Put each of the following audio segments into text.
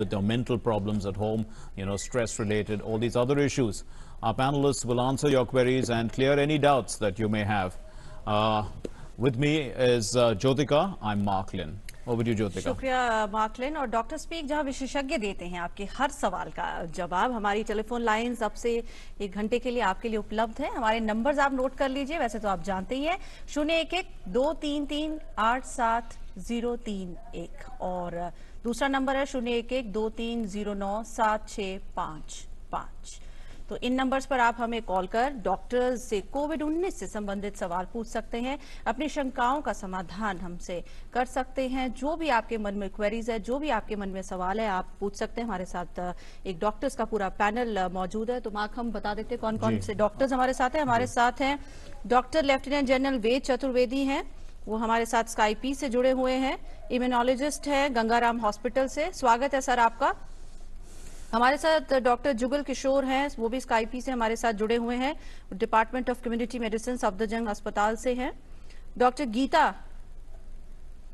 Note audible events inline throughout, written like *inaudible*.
with your mental problems at home, you know, stress related, all these other issues. Our panelists will answer your queries and clear any doubts that you may have. Uh, with me is uh, Jyotika. I'm Mark Lynn. Over to you, Jyotika. शुक्रिया मार्कलिन और doctor speak जहाँ विशेषज्ञ देते हैं आपके हर सवाल का जवाब हमारी टेलीफोन लाइंस अब से एक घंटे के लिए आपके लिए उपलब्ध है हमारे नंबर्स आप नोट कर लीजिए वैसे तो आप जानते ही हैं शून्य एक एक दो तीन तीन आठ सात ज़ीरो तीन और दूसरा नंबर है शून्य एक एक दो तीन ज़ीरो नौ सात छ पाँच पाँच। तो इन नंबर्स पर आप हमें कॉल कर डॉक्टर्स से कोविड 19 से संबंधित सवाल पूछ सकते हैं। अपनी शंकाओं का समाधान हमसे कर सकते हैं। जो भी आपके मन में क्वेरीज है जो भी आपके मन में सवाल है आप पूछ सकते हैं। हमारे साथ एक डॉक्टर्स का पूरा पैनल मौजूद है। तो मार्क हम बता देते हैं कौन कौन से डॉक्टर्स हमारे साथ हैं। हमारे साथ हैं doctor lieutenant general Ved Chaturvedi हैं। वो हमारे साथ स्काईपी से जुड़े हुए हैं। इम्यूनोलॉजिस्ट है, गंगाराम हॉस्पिटल से। स्वागत है सर आपका। हमारे साथ डॉक्टर जुगल किशोर हैं, वो भी स्काईपी से हमारे साथ जुड़े हुए हैं। Department of community medicine Safdarjung अस्पताल से हैं। डॉक्टर गीता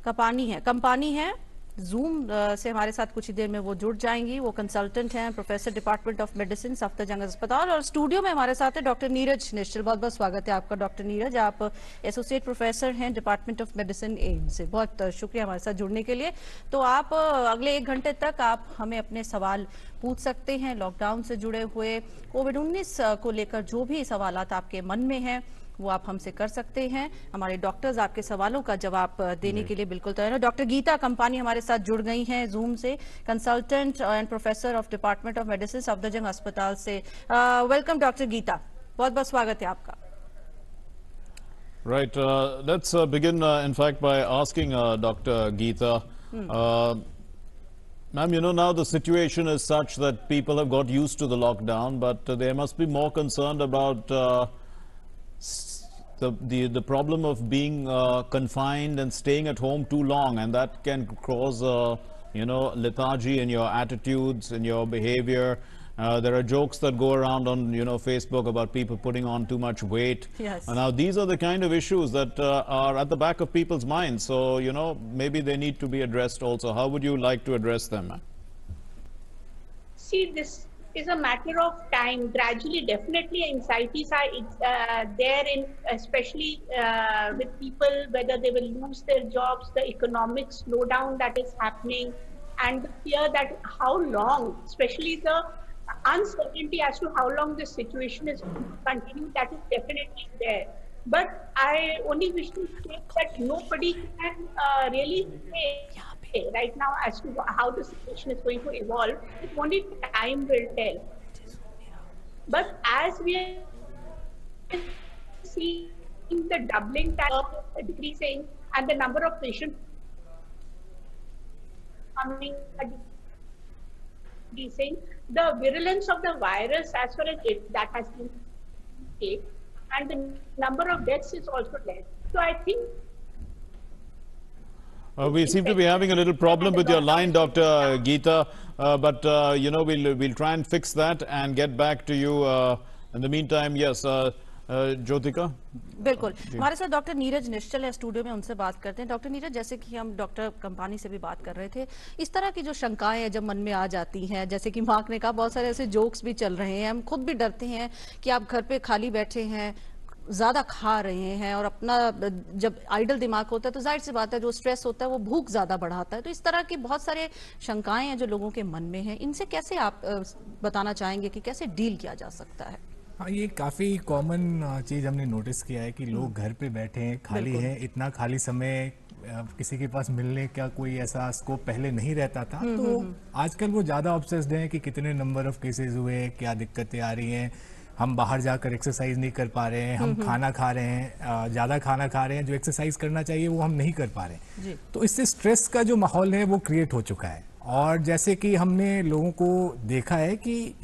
कपानी है, कंपानी है। जूम से हमारे साथ कुछ ही देर में वो जुड़ जाएँगी। वो कंसल्टेंट हैं professor department of medicine Safdarjung अस्पताल और स्टूडियो में हमारे साथ है डॉक्टर नीरज निश्चल बहुत बहुत स्वागत है आपका डॉक्टर नीरज आप एसोसिएट प्रोफेसर हैं डिपार्टमेंट ऑफ़ मेडिसिन एम से। बहुत शुक्रिया हमारे साथ जुड़ने के लिए। तो आप अगले एक घंटे तक आप हमें अपने सवाल पूछ सकते हैं। लॉकडाउन से जुड़े हुए कोविड 19 को लेकर जो भी सवाल आपके मन में हैं वो आप हमसे कर सकते हैं। हमारे डॉक्टर्स आपके सवालों का जवाब देने के लिए बिल्कुल तैयार है। डॉक्टर गीता कंपानी हमारे साथ जुड़ गई हैं जूम से consultant and professor of department of medicine Safdarjung अस्पताल से। Welcome doctor Geeta. बहुत बहुत स्वागत है आपका। Right let's begin in fact by asking doctor Geeta hmm. Ma'am, you know now the situation is such that people have got used to the lockdown, but uh, they must be more concerned the, the, the problem of being uh, confined and staying at home too long, and that can cause, uh, you know, lethargy in your attitudes, and your behavior. Uh, there are jokes that go around on, you know, Facebook about people putting on too much weight. Yes. Now, these are the kind of issues that uh, are at the back of people's minds. So, you know, maybe they need to be addressed also. How would you like to address them? see this is a matter of time. Gradually definitely anxieties are uh, there in especially uh, with people whether they will lose their jobs the economic slowdown that is happening and the fear that how long especially the uncertainty as to how long this situation is going to continue that is definitely there. But i only wish to state that nobody can uh, really say right now as to how the situation is going to evolve. Only time will tell. But as we are seeing the doubling time decreasing and the number of patients coming decreasing, the virulence of the virus as far as it that has been and the number of deaths is also less. So I think Uh, we seem to be having a little problem with your line, Dr. Geeta, uh, but uh, you know we'll we'll try and fix that and get back to you. Uh, in the meantime, yes, uh, uh, Jyotika. बिल्कुल हमारे साथ doctor Neeraj निश्चल है studio में उनसे बात करते हैं doctor Neeraj जैसे कि हम डॉक्टर कंपानी से भी बात कर रहे थे इस तरह की जो शंकाएं हैं जब मन में आ जाती हैं जैसे कि मार्क ने कहा बहुत सारे ऐसे जोक्स भी चल रहे हैं हम खुद भी डरते हैं कि आप घर पे खाली बैठे हैं ज़्यादा खा रहे हैं और अपना जब आइडल दिमाग होता है तो ज़ाहिर सी बात है जो स्ट्रेस होता है वो भूख ज़्यादा बढ़ाता है। तो इस तरह की बहुत सारे शंकाएँ हैं जो लोगों के मन में हैं। इनसे कैसे आप बताना चाहेंगे कि कैसे डील किया जा सकता है? हाँ ये काफ़ी कॉमन चीज़ हमने नोटिस किया है कि लोग घर पे बैठे हैं खाली। हैं इतना खाली समय किसी के पास मिलने का कोई ऐसा स्कोप पहले नहीं रहता था। तो आजकल वो ज़्यादा ऑब्सेस्ड हैं कि कितने नंबर ऑफ़ केसेस हुए क्या दिक्कतें आ रही हैं। हम बाहर जाकर एक्सरसाइज नहीं कर पा रहे हैं हम खाना खा रहे हैं ज़्यादा खाना खा रहे हैं जो एक्सरसाइज करना चाहिए वो हम नहीं कर पा रहे। हैं। तो इससे स्ट्रेस का जो माहौल है वो क्रिएट हो चुका है। और जैसे कि हमने लोगों को देखा है कि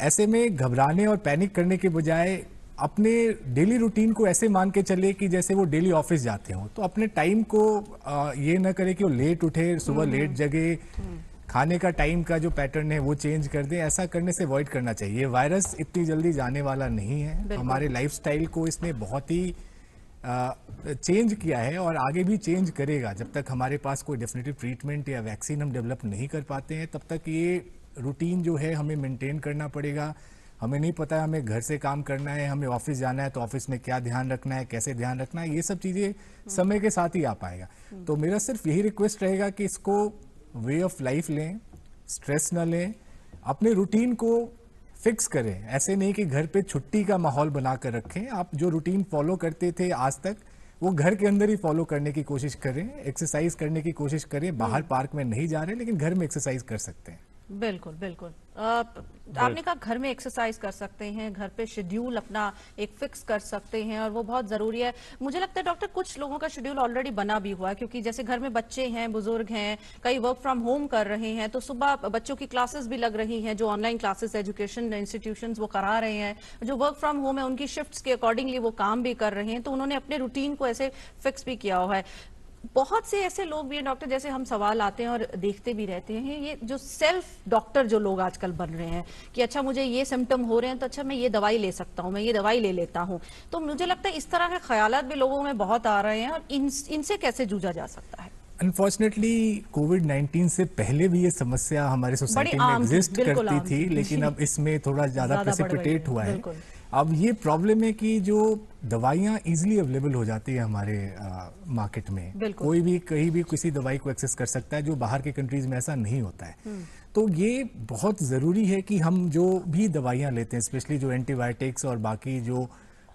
ऐसे में घबराने और पैनिक करने के बजाय अपने डेली रूटीन को ऐसे मान के चले कि जैसे वो डेली ऑफ़िस जाते हो तो अपने टाइम को ये ना करे कि वो लेट उठे सुबह लेट जगे खाने का टाइम का जो पैटर्न है वो चेंज कर दें। ऐसा करने से अवॉइड करना चाहिए। ये वायरस इतनी जल्दी जाने वाला नहीं है। हमारे लाइफस्टाइल को इसने बहुत ही चेंज किया है और आगे भी चेंज करेगा। जब तक हमारे पास कोई डेफिनेटिव ट्रीटमेंट या वैक्सीन हम डेवलप नहीं कर पाते हैं तब तक ये रूटीन जो है हमें मेंटेन करना पड़ेगा। हमें नहीं पता है हमें घर से काम करना है हमें ऑफ़िस जाना है तो ऑफ़िस में क्या ध्यान रखना है कैसे ध्यान रखना है ये सब चीज़ें समय के साथ ही आ पाएगा। तो मेरा सिर्फ़ यही रिक्वेस्ट रहेगा कि इसको वे ऑफ़ लाइफ लें स्ट्रेस ना लें अपने रूटीन को फिक्स करें। ऐसे नहीं कि घर पे छुट्टी का माहौल बना कर रखें। आप जो रूटीन फॉलो करते थे आज तक वो घर के अंदर ही फॉलो करने की कोशिश करें एक्सरसाइज करने की कोशिश करें। बाहर पार्क में नहीं जा रहे लेकिन घर में एक्सरसाइज कर सकते हैं। बिल्कुल बिल्कुल। आपने कहा घर में एक्सरसाइज कर सकते हैं घर पे शेड्यूल अपना एक फिक्स कर सकते हैं और वो बहुत ज़रूरी है। मुझे लगता है डॉक्टर कुछ लोगों का शेड्यूल ऑलरेडी बना भी हुआ है क्योंकि जैसे घर में बच्चे हैं बुज़ुर्ग हैं कई वर्क फ्रॉम होम कर रहे हैं तो सुबह बच्चों की क्लासेस भी लग रही हैं जो ऑनलाइन क्लासेस एजुकेशन इंस्टीट्यूशन वो करा रहे हैं जो वर्क फ्रॉम होम है उनकी शिफ्ट के अकॉर्डिंगली वो काम भी कर रहे हैं तो उन्होंने अपने रूटीन को ऐसे फिक्स भी किया हुआ है। बहुत से ऐसे लोग भी हैं डॉक्टर जैसे हम सवाल आते हैं और देखते भी रहते हैं ये जो सेल्फ डॉक्टर जो लोग आजकल बन रहे हैं कि अच्छा मुझे ये सिम्टम हो रहे हैं तो अच्छा मैं ये दवाई ले सकता हूँ मैं ये दवाई ले लेता हूँ। तो मुझे लगता है इस तरह के ख्याल भी लोगों में बहुत आ रहे हैं और इन, इनसे कैसे जूझा जा सकता है? अनफॉर्चुनेटली कोविड 19 से पहले भी ये समस्या हमारे सोसाइटी में एग्जिस्ट करती थी। लेकिन अब इसमें थोड़ा ज़्यादा प्रेसिपिटेट हुआ है। अब ये प्रॉब्लम है कि जो दवाइयाँ इजीली अवेलेबल हो जाती है हमारे आ, मार्केट में कोई भी कहीं भी किसी दवाई को एक्सेस कर सकता है जो बाहर के कंट्रीज़ में ऐसा नहीं होता है हम्म। तो ये बहुत ज़रूरी है कि हम जो भी दवाइयाँ लेते हैं स्पेशली जो एंटीबायोटिक्स और बाकी जो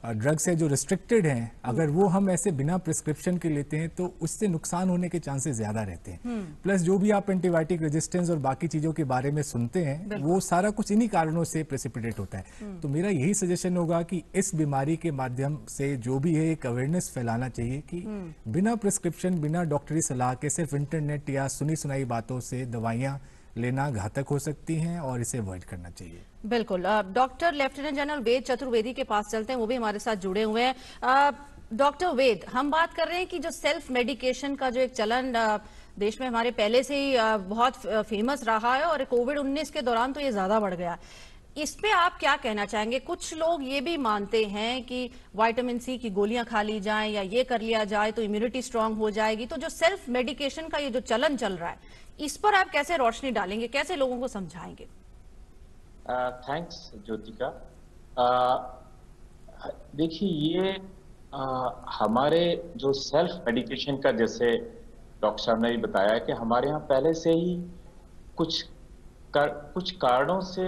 ड्रग्स है जो रिस्ट्रिक्टेड हैं अगर वो हम ऐसे बिना प्रिस्क्रिप्शन के लेते हैं तो उससे नुकसान होने के चांसेस ज़्यादा रहते हैं प्लस हम्म। जो भी आप एंटीबायोटिक रेजिस्टेंस और बाकी चीज़ों के बारे में सुनते हैं वो सारा कुछ इन्हीं कारणों से प्रेसिपिटेट होता है हम्म। तो मेरा यही सजेशन होगा कि इस बीमारी के माध्यम से जो भी है एक अवेयरनेस फैलाना चाहिए कि हम्म। बिना प्रिस्क्रिप्शन बिना डॉक्टरी सलाह के सिर्फ़ इंटरनेट या सुनी सुनाई बातों से दवाइयाँ लेना घातक हो सकती हैं और इसे अवॉइड करना चाहिए। बिल्कुल। Doctor lieutenant general Ved Chaturvedi के पास चलते हैं, वो भी हमारे साथ जुड़े हुए हैं। डॉक्टर वेद, हम बात कर रहे हैं कि जो सेल्फ मेडिकेशन का जो एक चलन देश में हमारे पहले से ही बहुत फ़ेमस रहा है और कोविड 19 के दौरान तो ये ज़्यादा बढ़ गया इस पे आप क्या कहना चाहेंगे? कुछ लोग ये भी मानते हैं कि वाइटामिन सी की गोलियाँ खा ली जाएँ या ये कर लिया जाए तो इम्यूनिटी स्ट्रांग हो जाएगी। तो जो सेल्फ मेडिकेशन का ये जो चलन चल रहा है इस पर आप कैसे रोशनी डालेंगे? कैसे लोगों को समझाएँगे? Thanks uh, Jyotika. देखिए ये uh, हमारे जो सेल्फ मेडिकेशन का जैसे डॉक्टर साहब ने भी बताया कि हमारे यहाँ पहले से ही कुछ कर, कुछ कारणों से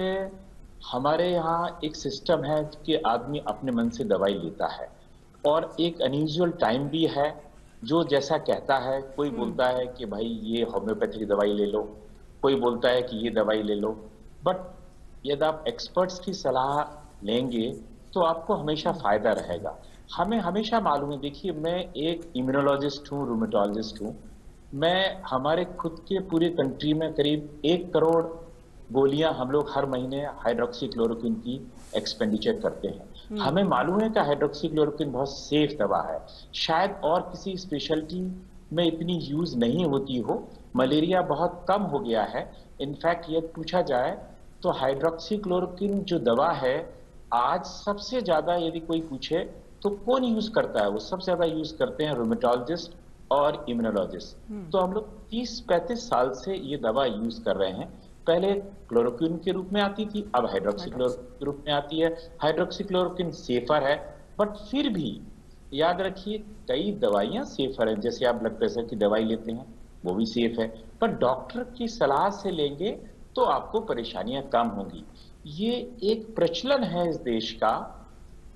हमारे यहाँ एक सिस्टम है कि आदमी अपने मन से दवाई लेता है। और एक अनयूजल टाइम भी है जो जैसा कहता है कोई हम्म। बोलता है कि भाई ये होम्योपैथिक दवाई ले लो कोई बोलता है कि ये दवाई ले लो। बट यदि आप एक्सपर्ट्स की सलाह लेंगे तो आपको हमेशा फ़ायदा रहेगा। हमें हमेशा मालूम है देखिए मैं एक इम्यूनोलॉजिस्ट हूँ रूमेटोलॉजिस्ट हूँ। मैं हमारे खुद के पूरे कंट्री में करीब एक करोड़ गोलियाँ हम लोग हर महीने हाइड्रोक्सी क्लोरोक्विन की एक्सपेंडिचर करते हैं। हम्म। हमें मालूम है कि हाइड्रोक्सी क्लोरोक्विन बहुत सेफ़ दवा है। शायद और किसी स्पेशलिटी में इतनी यूज़ नहीं होती हो। मलेरिया बहुत कम हो गया है। इनफैक्ट ये पूछा जाए तो हाइड्रोक्सी क्लोरोक्विन जो दवा है आज सबसे ज़्यादा यदि कोई पूछे तो कौन यूज़ करता है वो? सबसे ज़्यादा यूज़ करते हैं रोमेटोलॉजिस्ट और इम्यूनोलॉजिस्ट हम्म। तो हम लोग 30-35 साल से ये दवा यूज़ कर रहे हैं। पहले क्लोरोक्विन के रूप में आती थी अब हाइड्रोक्सीक्लोरोक्विन के रूप में आती है। हाइड्रोक्सीक्लोरोक्विन सेफर है बट फिर भी याद रखिए कई दवाइयाँ सेफर हैं। जैसे आप ब्लड प्रेशर की दवाई लेते हैं वो भी सेफ़ है। पर डॉक्टर की सलाह से लेंगे तो आपको परेशानियाँ कम होंगी। ये एक प्रचलन है इस देश का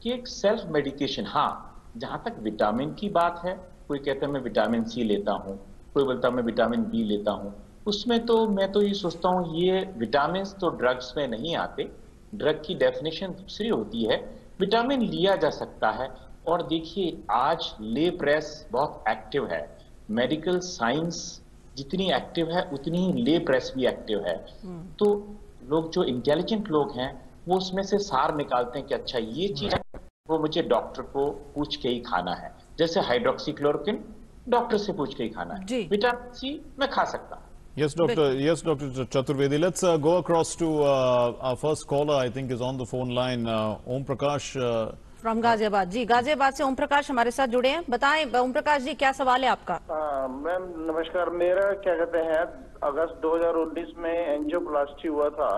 कि एक सेल्फ मेडिकेशन हाँ जहाँ तक विटामिन की बात है कोई कहता है मैं विटामिन सी लेता हूँ कोई बोलता मैं विटामिन बी लेता हूँ उसमें तो मैं तो ये सोचता हूँ ये विटामिन तो ड्रग्स में नहीं आते। ड्रग की डेफिनेशन दूसरी होती है। विटामिन लिया जा सकता है। और देखिए आज ले प्रेस बहुत एक्टिव है। मेडिकल साइंस जितनी एक्टिव है उतनी ही ले प्रेस भी एक्टिव है। हम्म। तो लोग जो इंटेलिजेंट लोग हैं वो उसमें से सार निकालते हैं कि अच्छा ये चीज़ वो मुझे डॉक्टर को पूछ के ही खाना है। जैसे हाइड्रोक्सीक्लोरोकिन डॉक्टर से पूछ के ही खाना है। विटामिन सी मैं खा सकता हूँ। Yes, Doctor. Yes, Doctor Chaturvedi. Let's uh, go across to uh, our first caller. I think is on the phone line. Uh, Om Prakash, uh, from Ghaziabad ji Ghaziabad से ओम प्रकाश हमारे साथ जुड़े हैं बताएँ ओम प्रकाश जी क्या सवाल है आपका मैम नमस्कार मेरा क्या कहते हैं अगस्त 2019 में एंजियोप्लास्टी हुआ था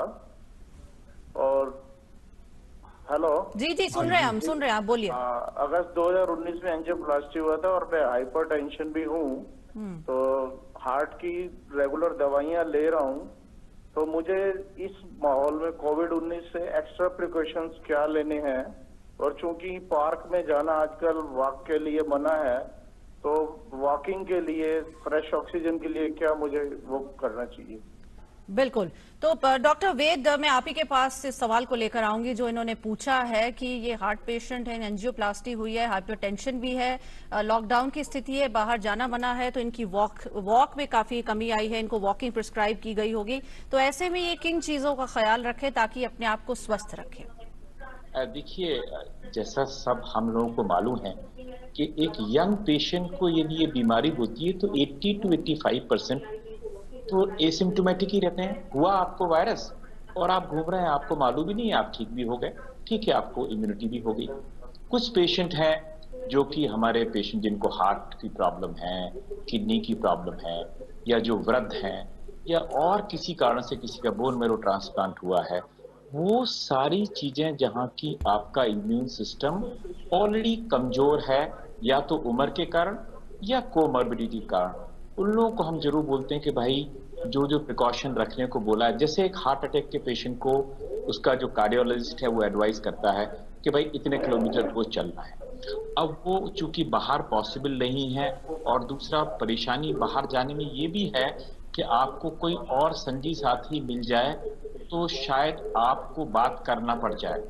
और हेलो जी जी सुन रहे हैं हम सुन रहे हैं आप बोलिए अगस्त 2019 में एंजियोप्लास्टी हुआ था और मैं हाइपरटेंशन भी हूँ तो हार्ट की रेगुलर दवाइयाँ ले रहा हूँ तो मुझे इस माहौल में कोविड 19 से एक्स्ट्रा प्रिकॉशंस क्या लेने हैं? और चूँकि पार्क में जाना आजकल वॉक के लिए मना है तो वॉकिंग के लिए फ्रेश ऑक्सीजन के लिए क्या मुझे वो करना चाहिए? बिल्कुल। तो डॉक्टर वेद, मैं आप ही के पास इस सवाल को लेकर आऊँगी, जो इन्होंने पूछा है कि ये हार्ट पेशेंट है, एंजियोप्लास्टी हुई है हाइपरटेंशन भी है लॉकडाउन की स्थिति है, बाहर जाना मना है तो इनकी वॉक वॉक में काफ़ी कमी आई है, इनको वॉकिंग प्रिस्क्राइब की गई होगी। तो ऐसे में ये किन चीज़ों का ख्याल रखें ताकि अपने आप को स्वस्थ रखें? देखिए, जैसा सब हम लोगों को मालूम है कि एक यंग पेशेंट को यदि ये बीमारी होती है तो 80 टू 85 परसेंट तो एसिम्टोमेटिक ही रहते हैं। हुआ आपको वायरस और आप घूम रहे हैं, आपको मालूम भी नहीं है, आप ठीक भी हो गए। ठीक है, आपको इम्यूनिटी भी हो गई। कुछ पेशेंट हैं जो कि हमारे पेशेंट जिनको हार्ट की प्रॉब्लम है किडनी की प्रॉब्लम है, या जो वृद्ध हैं, या और किसी कारण से किसी का बोन मेरो ट्रांसप्लांट हुआ है, वो सारी चीज़ें जहाँ की आपका इम्यून सिस्टम ऑलरेडी कमज़ोर है, या तो उम्र के कारण या कोमॉर्बिडिटी कारण। उन लोगों को हम ज़रूर बोलते हैं कि भाई जो जो प्रिकॉशन रखने को बोला है, जैसे एक हार्ट अटैक के पेशेंट को उसका जो कार्डियोलॉजिस्ट है, वो एडवाइस करता है कि भाई, इतने किलोमीटर रोज चलना है। अब वो चूँकि बाहर पॉसिबल नहीं है और दूसरा परेशानी बाहर जाने में ये भी है कि आपको कोई और संगी साथी मिल जाए तो शायद आपको बात करना पड़ जाए।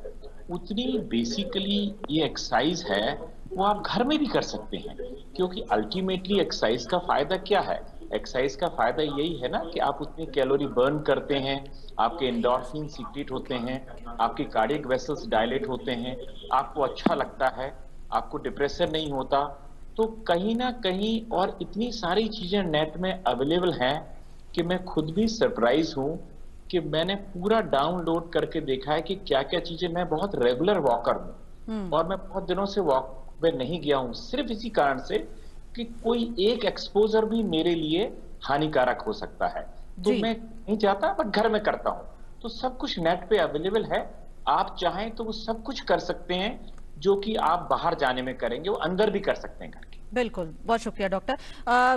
उतनी बेसिकली ये एक्सरसाइज है वो आप घर में भी कर सकते हैं। क्योंकि अल्टीमेटली एक्सरसाइज का फ़ायदा क्या है? एक्सरसाइज का फ़ायदा यही है ना कि आप उतनी कैलोरी बर्न करते हैं आपके एंडोर्फिन सीक्रेट होते हैं आपके कार्डियक वेसल्स डायलेट होते हैं आपको अच्छा लगता है आपको डिप्रेशन नहीं होता। तो कहीं ना कहीं और इतनी सारी चीज़ें नेट में अवेलेबल हैं कि मैं खुद भी सरप्राइज़ हूँ कि मैंने पूरा डाउनलोड करके देखा है कि क्या क्या चीज़ें मैं बहुत रेगुलर वॉकर हूँ। और मैं बहुत दिनों से वॉक में नहीं गया हूँ। सिर्फ़ इसी कारण से कि कोई एक एक्सपोजर भी मेरे लिए हानिकारक हो सकता है। तो मैं नहीं चाहता बट घर में करता हूँ। तो सब कुछ नेट पे अवेलेबल है। आप चाहें तो वो सब कुछ कर सकते हैं जो कि आप बाहर जाने में करेंगे वो अंदर भी कर सकते हैं घर के। बिल्कुल। बहुत शुक्रिया डॉक्टर।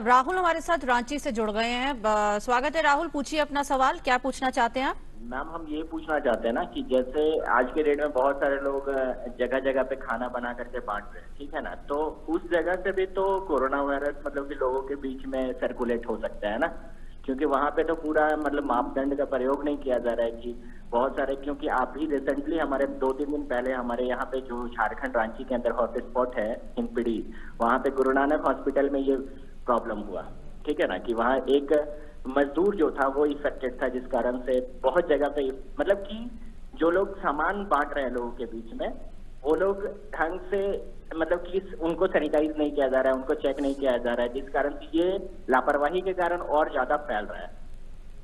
राहुल हमारे साथ रांची से जुड़ गए हैं। स्वागत है राहुल पूछिए अपना सवाल। क्या पूछना चाहते हैं आप? मैम, हम ये पूछना चाहते हैं ना कि जैसे आज के डेट में बहुत सारे लोग जगह जगह पे खाना बना करके बांट रहे हैं, ठीक है ना? तो उस जगह से भी तो कोरोना वायरस मतलब कि लोगों के बीच में सर्कुलेट हो सकता है ना? क्योंकि वहाँ पे तो पूरा मतलब मापदंड का प्रयोग नहीं किया जा रहा है कि बहुत सारे, क्योंकि आप ही रिसेंटली हमारे दो तीन दिन पहले हमारे यहाँ पे जो झारखंड रांची के अंदर हॉटस्पॉट है हिंदपीढ़ी वहाँ पे गुरु नानक हॉस्पिटल में ये प्रॉब्लम हुआ, ठीक है ना? कि वहाँ एक मजदूर जो था, वो इफेक्टेड था, जिस कारण से बहुत जगह पे मतलब कि जो लोग सामान बांट रहे हैं लोगों के बीच में, वो लोग ढंग से मतलब कि उनको सैनिटाइज नहीं किया जा रहा है, उनको चेक नहीं किया जा रहा है, जिस कारण से ये लापरवाही के कारण और ज़्यादा फैल रहा है।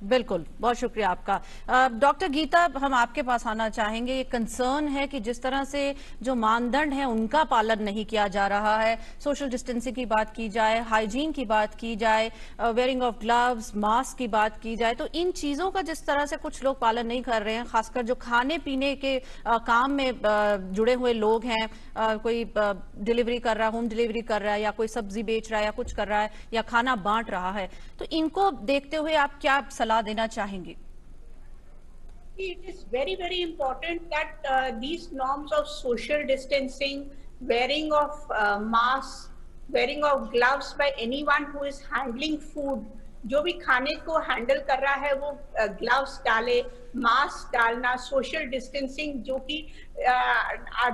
बिल्कुल बहुत शुक्रिया आपका। डॉक्टर गीता हम आपके पास आना चाहेंगे। ये कंसर्न है कि जिस तरह से जो मानदंड है उनका पालन नहीं किया जा रहा है। सोशल डिस्टेंसिंग की बात की जाए हाइजीन की बात की जाए वेयरिंग ऑफ़ ग्लव्स मास्क की बात की जाए तो इन चीज़ों का जिस तरह से कुछ लोग पालन नहीं कर रहे हैं खासकर जो खाने पीने के अ, काम में अ, जुड़े हुए लोग हैं अ, कोई डिलीवरी कर रहा है होम डिलीवरी कर रहा है या कोई सब्ज़ी बेच रहा है या कुछ कर रहा है या खाना बांट रहा है तो इनको देखते हुए आप क्या सलाह सलाह देना चाहेंगे। It is very very important that these norms of social distancing wearing of mask wearing of gloves by anyone who is handling food जो भी खाने को हैंडल कर रहा है, वो ग्लव्स डाले मास्क डालना सोशल डिस्टेंसिंग जो कि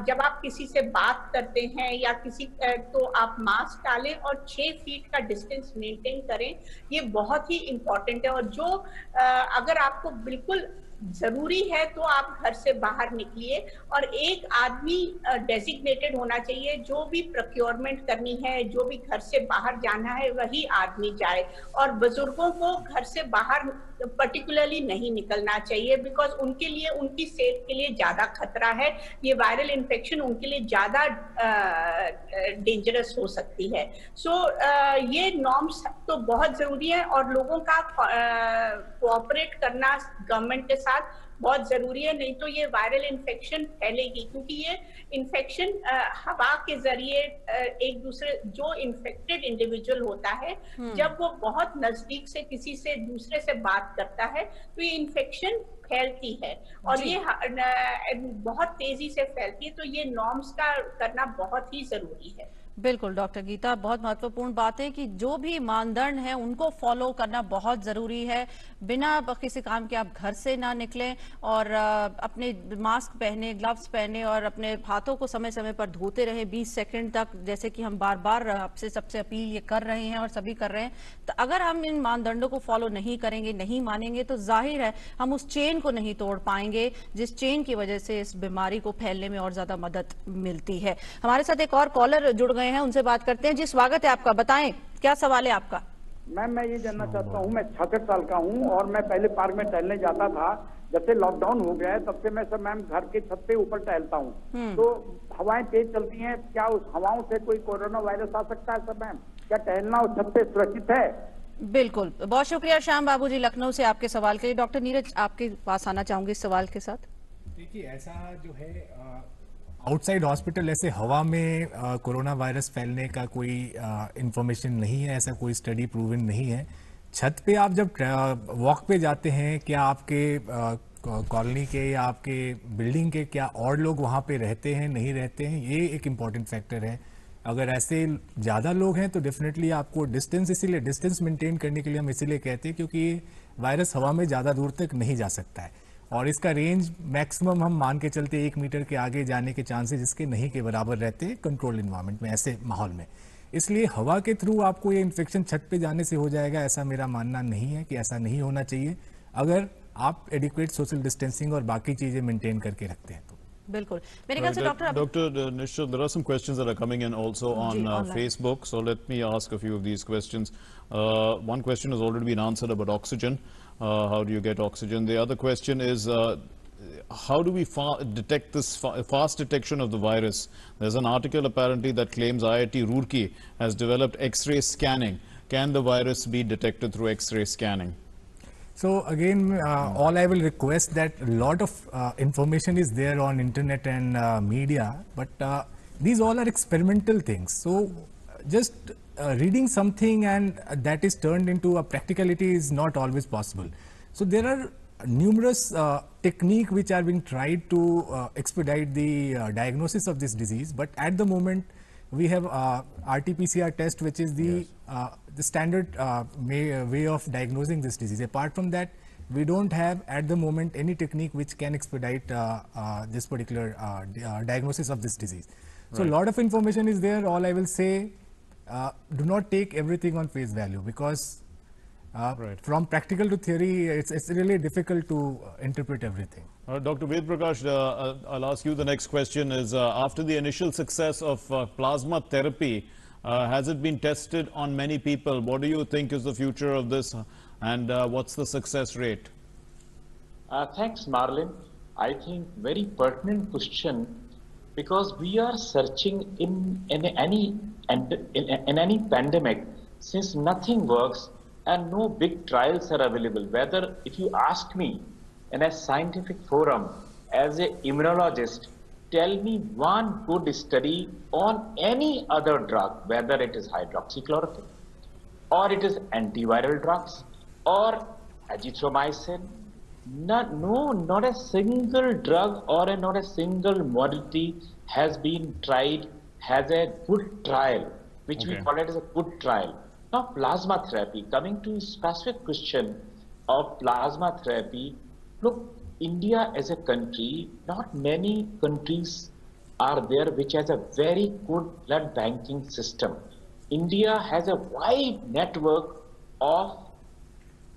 जब आप किसी से बात करते हैं या किसी तो आप मास्क डालें और छह फीट का डिस्टेंस मेंटेन करें। ये बहुत ही इम्पोर्टेंट है और जो अगर आपको बिल्कुल ज़रूरी है तो आप घर से बाहर निकलिए और एक आदमी डेजिग्नेटेड होना चाहिए। जो भी प्रोक्योरमेंट करनी है, जो भी घर से बाहर जाना है, वही आदमी जाए। और बुज़ुर्गों को घर से बाहर पर्टिकुलरली नहीं निकलना चाहिए बिकॉज़ उनके लिए उनकी सेहत के लिए ज़्यादा खतरा है। ये वायरल इन्फेक्शन उनके लिए ज़्यादा डेंजरस हो सकती है। सो so, ये नॉर्म्स तो बहुत ज़रूरी है और लोगों का कोऑपरेट करना गवर्नमेंट के साथ बहुत ज़रूरी है नहीं तो ये वायरल इन्फेक्शन फैलेगी क्योंकि ये इन्फेक्शन हवा के ज़रिए एक दूसरे जो इन्फेक्टेड इंडिविजुअल होता है जब वो बहुत नज़दीक से किसी से दूसरे से बात करता है तो ये इन्फेक्शन फैलती है। और ये बहुत तेज़ी से फैलती है तो ये नॉर्म्स का करना बहुत ही ज़रूरी है। बिल्कुल, डॉक्टर गीता, बहुत महत्वपूर्ण बात है कि जो भी मानदंड है, उनको फॉलो करना बहुत ज़रूरी है। बिना किसी काम के आप घर से ना निकलें और अपने मास्क पहने ग्लव्स पहने और अपने हाथों को समय समय पर धोते रहें। 20 सेकंड तक, जैसे कि हम बार बार आपसे सबसे अपील ये कर रहे हैं और सभी कर रहे हैं। तो अगर हम इन मानदंडों को फॉलो नहीं करेंगे, नहीं मानेंगे तो ज़ाहिर है हम उस चेन को नहीं तोड़ पाएँगे, जिस चेन की वजह से इस बीमारी को फैलने में और ज़्यादा मदद मिलती है। हमारे साथ एक और कॉलर जुड़ गए हैं उनसे बात करते हैं। जी स्वागत है आपका। बताएँ क्या सवाल है आपका? मैम मैं ये जानना चाहता हूँ मैं छाछठ साल का हूँ और मैं पहले पार्क में टहलने जाता था। जब से लॉकडाउन हो गया है तब से मैं सब मैम घर के छत पे ऊपर टहलता हूँ। हम्म। तो हवाएँ तेज चलती हैं क्या उस हवाओं से कोई कोरोना वायरस आ सकता है सब मैम? क्या टहलना उस छत पे सुरक्षित है? बिल्कुल। बहुत शुक्रिया श्याम बाबू जी लखनऊ से आपके सवाल के लिए। डॉक्टर नीरज आपके पास आना चाहूँगी इस सवाल के साथ। देखिए ऐसा जो है आउटसाइड हॉस्पिटल ऐसे हवा में कोरोना वायरस फैलने का कोई इंफॉर्मेशन नहीं है, ऐसा कोई स्टडी प्रूवन नहीं है। छत पे आप जब वॉक पे जाते हैं, क्या आपके कॉलोनी के या आपके बिल्डिंग के क्या और लोग वहाँ पे रहते हैं, नहीं रहते हैं? ये एक इंपॉर्टेंट फैक्टर है। अगर ऐसे ज़्यादा लोग हैं तो डेफिनेटली आपको डिस्टेंस इसीलिए डिस्टेंस मेंटेन करने के लिए हम इसीलिए कहते हैं, क्योंकि वायरस हवा में ज़्यादा दूर तक नहीं जा सकता है। और इसका रेंज मैक्सिमम हम मान के चलते एक मीटर के आगे जाने के चांसेस इसके नहीं के बराबर रहते हैं कंट्रोल इन्वायरमेंट में ऐसे माहौल में। इसलिए हवा के थ्रू आपको ये इन्फेक्शन छत पे जाने से हो जाएगा ऐसा मेरा मानना नहीं है कि ऐसा नहीं होना चाहिए। अगर आप एडिक्वेट सोशल डिस्टेंसिंग और बाकी चीज़ें मेंटेन करके रखते हैं तो। बिल्कुल। मेरे ख्याल से doctor doctor Nishchit there are some questions that are coming in also on Facebook so let me ask a of these questions. Uh, one question has already been answered about oxygen. How do you get oxygen? The other question is, uh, how do we detect this fa fast detection of the virus? There's an article apparently that claims IIT Roorkee has developed X-ray scanning. Can the virus be detected through X-ray scanning? So again, uh, all I will request that a lot of uh, information is there on internet and uh, media, but uh, these all are experimental things. So just uh, reading something and that is turned into a practicality is not always possible. So there are numerous uh, technique which are being tried to uh, expedite the uh, diagnosis of this disease, but at the moment we have uh, RT-PCR test, which is the yes. Uh, the standard may, way of diagnosing this disease. Apart from that, we don't have at the moment any technique which can expedite this particular diagnosis of this disease. So a lot of information is there. All I will say uh, do not take everything on face value because uh, right. from practical to theory, it's, it's really difficult to uh, interpret everything. Uh, Dr. Ved Prakash, uh, I'll ask you the next question is, after the initial success of plasma therapy, has it been tested on many people? What do you think is the future of this and what's the success rate? thanks, Marlin. I think very pertinent question because we are searching in, in any and in, in any pandemic since nothing works and no big trials are available whether if you ask me in a scientific forum as an immunologist tell me one good study on any other drug whether it is hydroxychloroquine or it is antiviral drugs or azithromycin not, no, not a single drug or a, not a single modality has been tried, has a good trial, which okay. we call it as a good trial. Now, plasma therapy, coming to specific question of plasma therapy, look, India as a country, not many countries are there which has a very good blood banking system. India has a wide network of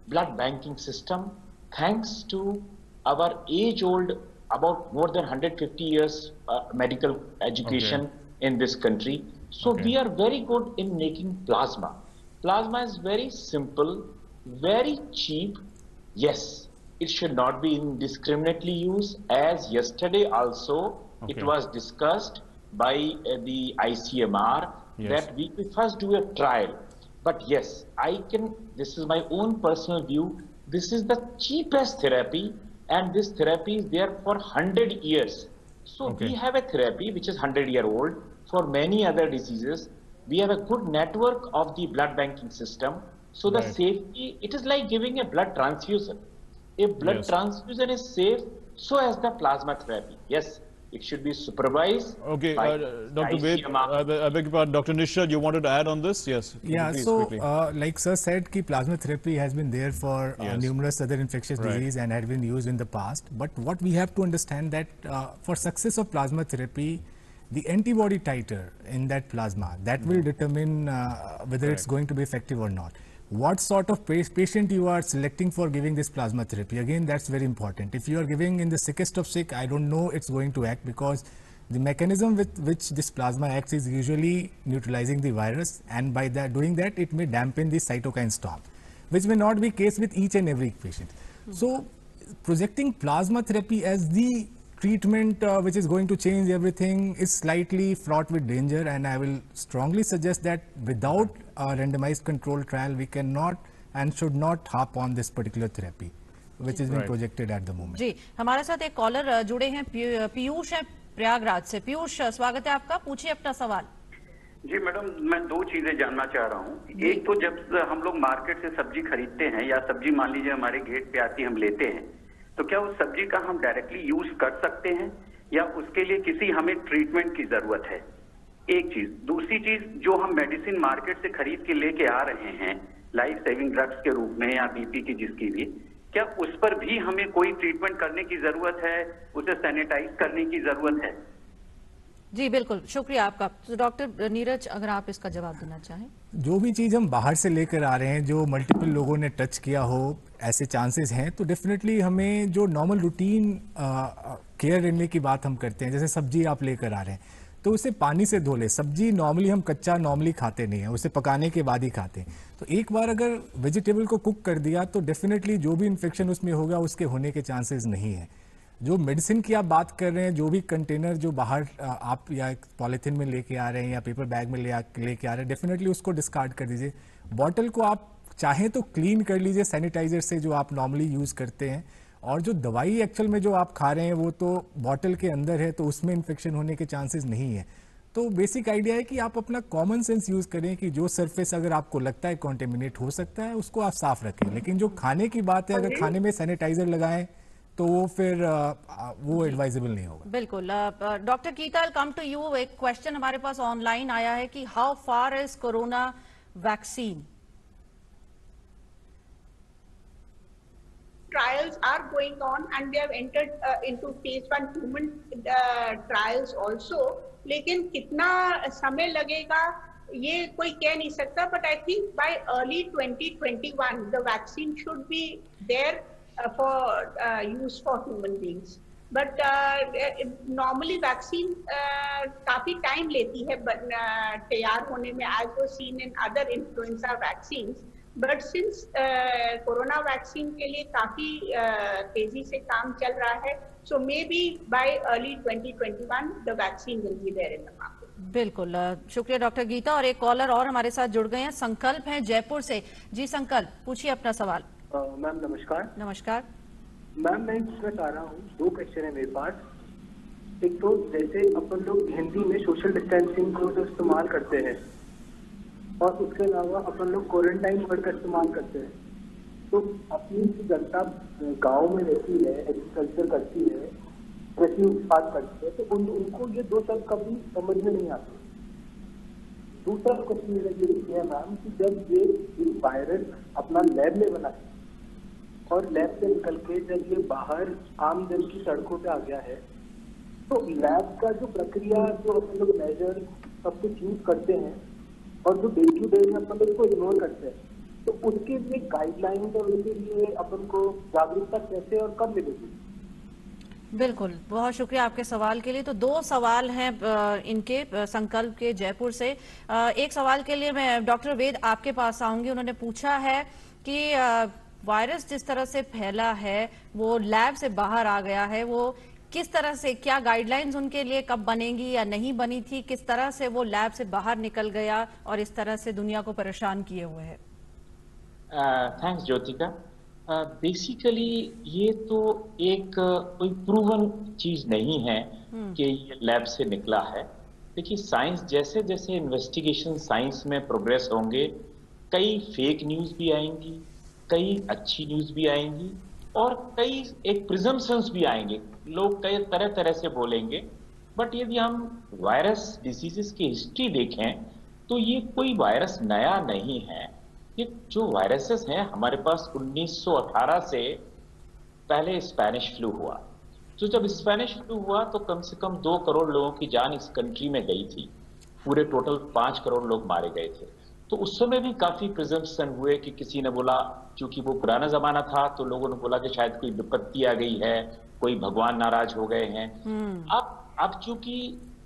blood banking system thanks to our age-old, about more than 150 years uh, medical education okay. in this country. So okay. we are very good in making plasma. Plasma is very simple, very cheap, yes, it should not be indiscriminately used. As yesterday also, Okay. it was discussed by uh, the ICMR Yes. that we first do a trial. But yes, I can, this is my own personal view, this is the cheapest therapy and this therapy is there for 100 years. So Okay. we have a therapy which is 100 year old for many other diseases. We have a good network of the blood banking system. So the safety, it is like giving a blood transfusion. A blood Yes. transfusion is safe, so as the plasma therapy. Yes, it should be supervised. Okay, by uh, Dr. Ved, I I beg your pardon, Dr. Nishad, you wanted to add on this? Yes. Yeah, please, so uh, like sir said, ki plasma therapy has been there for uh, Yes. numerous other infectious Right. disease and had been used in the past. But what we have to understand that uh, for success of plasma therapy, the antibody titer in that plasma that will determine uh, whether it's going to be effective or not. What sort of patient you are selecting for giving this plasma therapy? Again, that's very important. If you are giving in the sickest of sick, I don't know it's going to act because the mechanism with which this plasma acts is usually neutralizing the virus, and by that doing that, it may dampen the cytokine storm, which may not be case with each and every patient. So, projecting plasma therapy as the treatment uh, which is going to change everything is slightly fraught with danger, and I will strongly suggest that without a randomized control trial, we cannot and should not harp on this particular therapy, which is being Right. projected at the moment. जी हमारे साथ एक collar जुड़े हैं पीयूष हैं प्रयागराज से। पीयूष स्वागत है आपका। पूछिए अपना सवाल। जी मैडम मैं दो चीज़ें जानना चाह रहा हूँ। एक तो जब हम लोग मार्केट से सब्ज़ी खरीदते हैं या सब्ज़ी मान लीजिए हमारे गेट पे आती हम लेते हैं तो क्या उस सब्ज़ी का हम डायरेक्टली यूज़ कर सकते हैं या उसके लिए किसी हमें ट्रीटमेंट की ज़रूरत है? एक चीज़। दूसरी चीज़ जो हम मेडिसिन मार्केट से खरीद के लेके आ रहे हैं लाइफ सेविंग ड्रग्स के रूप में या बीपी की जिसकी भी क्या उस पर भी हमें कोई ट्रीटमेंट करने की ज़रूरत है? उसे सैनिटाइज करने की ज़रूरत है? जी बिल्कुल। शुक्रिया आपका। तो डॉक्टर नीरज अगर आप इसका जवाब देना चाहें। जो भी चीज़ हम बाहर से लेकर आ रहे हैं जो मल्टीपल लोगों ने टच किया हो ऐसे चांसेस हैं तो डेफिनेटली हमें जो नॉर्मल रूटीन केयर लेने की बात हम करते हैं। जैसे सब्ज़ी आप लेकर आ रहे हैं। तो उसे पानी से धो ले। सब्ज़ी नॉर्मली हम कच्चा नॉर्मली खाते नहीं है, उसे पकाने के बाद ही खाते हैं। तो एक बार अगर वेजिटेबल को कुक कर दिया तो डेफिनेटली जो भी इन्फेक्शन उसमें होगा, उसके होने के चांसेस नहीं है। जो मेडिसिन की आप बात कर रहे हैं, जो भी कंटेनर जो बाहर आप या पॉलीथीन में लेके आ रहे हैं या पेपर बैग में ले लेके आ रहे हैं डेफिनेटली उसको डिस्कार्ड कर दीजिए। बॉटल को आप चाहें तो क्लीन कर लीजिए सैनिटाइजर से जो आप नॉर्मली यूज़ करते हैं। और जो दवाई एक्चुअल में जो आप खा रहे हैं वो तो बॉटल के अंदर है तो उसमें इन्फेक्शन होने के चांसेस नहीं है। तो बेसिक आइडिया है कि आप अपना कॉमन सेंस यूज़ करें कि जो सरफेस अगर आपको लगता है कॉन्टेमिनेट हो सकता है उसको आप साफ़ रखें। लेकिन जो खाने की बात है अगर खाने में सैनिटाइजर लगाएँ तो वो फिर वो एडवाइजेबल नहीं होगा। बिल्कुल doctor Geeta come to you एक क्वेश्चन हमारे पास ऑनलाइन आया है कि how far is corona vaccine trials are going on and they have entered uh, into phase one human uh, trials also. लेकिन कितना समय लगेगा ये कोई कह नहीं सकता but I think by early 2021 the vaccine should be there for use for human beings but normally vaccine काफ़ी टाइम लेती है uh, तैयार होने में एज वो seen in other influenza vaccines but since corona vaccine के लिए काफ़ी uh, तेज़ी से काम चल रहा है so may be by early 2021 the vaccine will be there in the market बिल्कुल शुक्रिया डॉक्टर गीता और एक कॉलर और हमारे साथ जुड़ गए हैं। संकल्प हैं जयपुर से। जी संकल्प पूछिए अपना सवाल। मैम नमस्कार। नमस्कार। मैम मैं पूछना चाह रहा हूँ दो क्वेश्चन है मेरे पास। एक तो जैसे अपन लोग हिंदी में सोशल डिस्टेंसिंग को जो इस्तेमाल करते हैं और उसके अलावा अपन लोग क्वारंटाइन वर्ड का इस्तेमाल करते हैं। तो अपनी जनता गाँव में रहती है एग्रीकल्चर करती है कृषि उत्पाद करती है तो उन, उनको ये दो शब्द कभी समझ में नहीं आते। दूसरा क्वेश्चन मेरा ये है मैम कि जब ये वायरस अपना लैब में बना है और लैब से निकल के जब ये बाहर आम जन की सड़कों पे आ गया है तो लैब का जो प्रक्रिया जो अपन लोग मेजर सब कुछ यूज़ करते हैं और जो डे टू डे में अपन लोग इसको इग्नोर करते हैं। तो उसके लिए गाइडलाइन और उसके लिए अपन को जागरूकता कैसे और कब मिलेगी? बिल्कुल, बहुत शुक्रिया आपके सवाल के लिए। तो दो सवाल हैं इनके संकल्प के जयपुर से। एक सवाल के लिए मैं, डॉक्टर वेद आपके पास आऊँगी। उन्होंने पूछा है कि वायरस जिस तरह से फैला है, वो लैब से बाहर आ गया है, वो किस तरह से क्या गाइडलाइंस उनके लिए कब बनेगी या नहीं बनी थी किस तरह से वो लैब से बाहर निकल गया और इस तरह से दुनिया को परेशान किए हुए है? थैंक्स ज्योतिका बेसिकली ये तो एक uh, कोई प्रूवन चीज़ नहीं है कि ये लैब से निकला है। देखिए साइंस जैसे जैसे इन्वेस्टिगेशन साइंस में प्रोग्रेस होंगे कई फेक न्यूज़ भी आएँगी कई अच्छी न्यूज़ भी आएँगी और कई एक प्रिजम्पन्स भी आएँगे। लोग कई तरह तरह से बोलेंगे बट यदि हम वायरस डिसीजेस की हिस्ट्री देखें तो ये कोई वायरस नया नहीं है। ये जो वायरसेस हैं, हमारे पास 1918 से पहले स्पेनिश फ्लू हुआ। तो जब स्पेनिश फ्लू हुआ तो कम से कम दो करोड़ लोगों की जान इस कंट्री में गई थी। पूरे टोटल पाँच करोड़ लोग मारे गए थे। तो उस समय भी काफ़ी प्रिजम्पन हुए कि किसी ने बोला क्योंकि वो पुराना जमाना था तो लोगों ने बोला कि शायद कोई विपत्ति आ गई है कोई भगवान नाराज़ हो गए हैं। अब अब चूँकि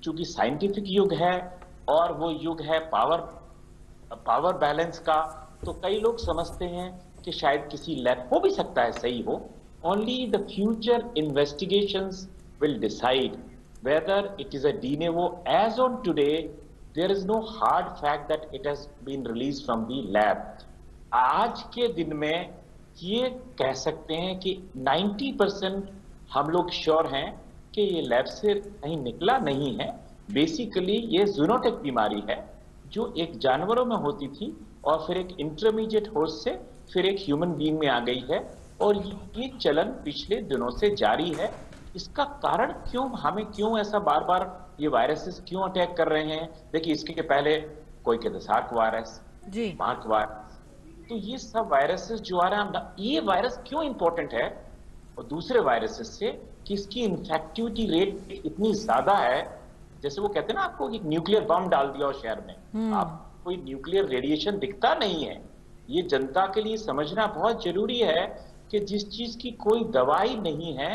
चूँकि साइंटिफिक युग है और वो युग है पावर पावर बैलेंस का तो कई लोग समझते हैं कि शायद किसी लैब हो भी सकता है सही हो। Only the future investigation will decide whether it is a de novo as on today there is no hard fact that it has been released from the lab आज के दिन में ये कह सकते हैं कि 90 परसेंट हम लोग श्योर हैं कि ये लैब से कहीं निकला नहीं है। बेसिकली ये जूनोटेक बीमारी है जो एक जानवरों में होती थी और फिर एक इंटरमीडिएट होस्ट से फिर एक ह्यूमन बींग में आ गई है और ये चलन पिछले दिनों से जारी है। इसका कारण क्यों हमें क्यों ऐसा बार बार ये वायरसेस क्यों अटैक कर रहे हैं? देखिए इसके पहले कोई कहते सार्क वायरस जी। मार्क वायरस तो ये सब वायरसेस जो आ रहे हैं ये वायरस क्यों इंपॉर्टेंट है? और दूसरे वायरसेस से कि इसकी इन्फेक्टिविटी रेट इतनी ज़्यादा है जैसे वो कहते हैं ना आपको एक न्यूक्लियर बम डाल दिया हो शहर में। आप कोई न्यूक्लियर रेडिएशन दिखता नहीं है। ये जनता के लिए समझना बहुत ज़रूरी है कि जिस चीज़ की कोई दवाई नहीं है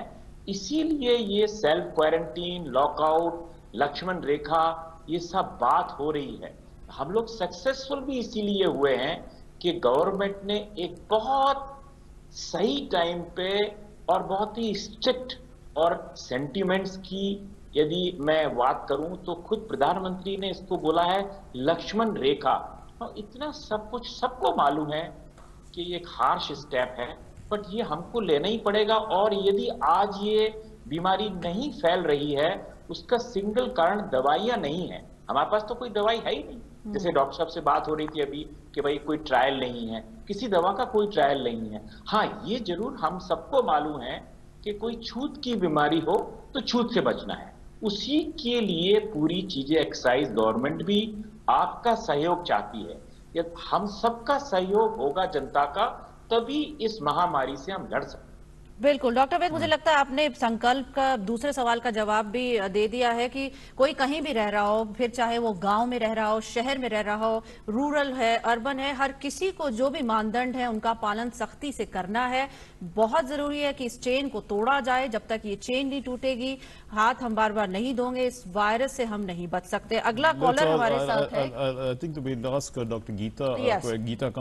इसीलिए ये self quarantine lockout Lakshman rekha ये सब बात हो रही है। हम लोग सक्सेसफुल भी इसीलिए हुए हैं कि गवर्नमेंट ने एक बहुत सही टाइम पे और बहुत ही स्ट्रिक्ट और सेंटिमेंट्स की यदि मैं बात करूँ तो खुद प्रधानमंत्री ने इसको बोला है लक्ष्मण रेखा। और इतना सब कुछ सबको मालूम है कि ये एक हार्श स्टेप है बट ये हमको लेना ही पड़ेगा। और यदि आज ये बीमारी नहीं फैल रही है उसका सिंगल कारण दवाइयाँ नहीं है। हमारे पास तो कोई दवाई है ही नहीं। जैसे डॉक्टर साहब से बात हो रही थी अभी कि भाई कोई ट्रायल नहीं है। किसी दवा का कोई ट्रायल नहीं है। हाँ ये ज़रूर हम सबको मालूम है कि कोई छूत की बीमारी हो तो छूत से बचना है। उसी के लिए पूरी चीज़ें एक्साइज गवर्नमेंट भी आपका सहयोग चाहती है। हम सबका सहयोग होगा जनता का, तभी इस महामारी से हम लड़ सकते बिल्कुल। डॉक्टर वैद मुझे लगता है आपने संकल्प का दूसरे सवाल का जवाब भी दे दिया है कि कोई कहीं भी रह रहा हो फिर चाहे वो गाँव में रह रहा हो शहर में रह रहा हो रूरल है अर्बन है हर किसी को जो भी मानदंड है उनका पालन सख्ती से करना है। बहुत ज़रूरी है कि इस चेन को तोड़ा जाए जब तक ये चेन नहीं टूटेगी हाथ हम बार बार नहीं दोगे इस वायरस से हम नहीं बच सकते। अगला कॉलर हमारे साथ है। Dr. Geeta, Yes. uh, Geeta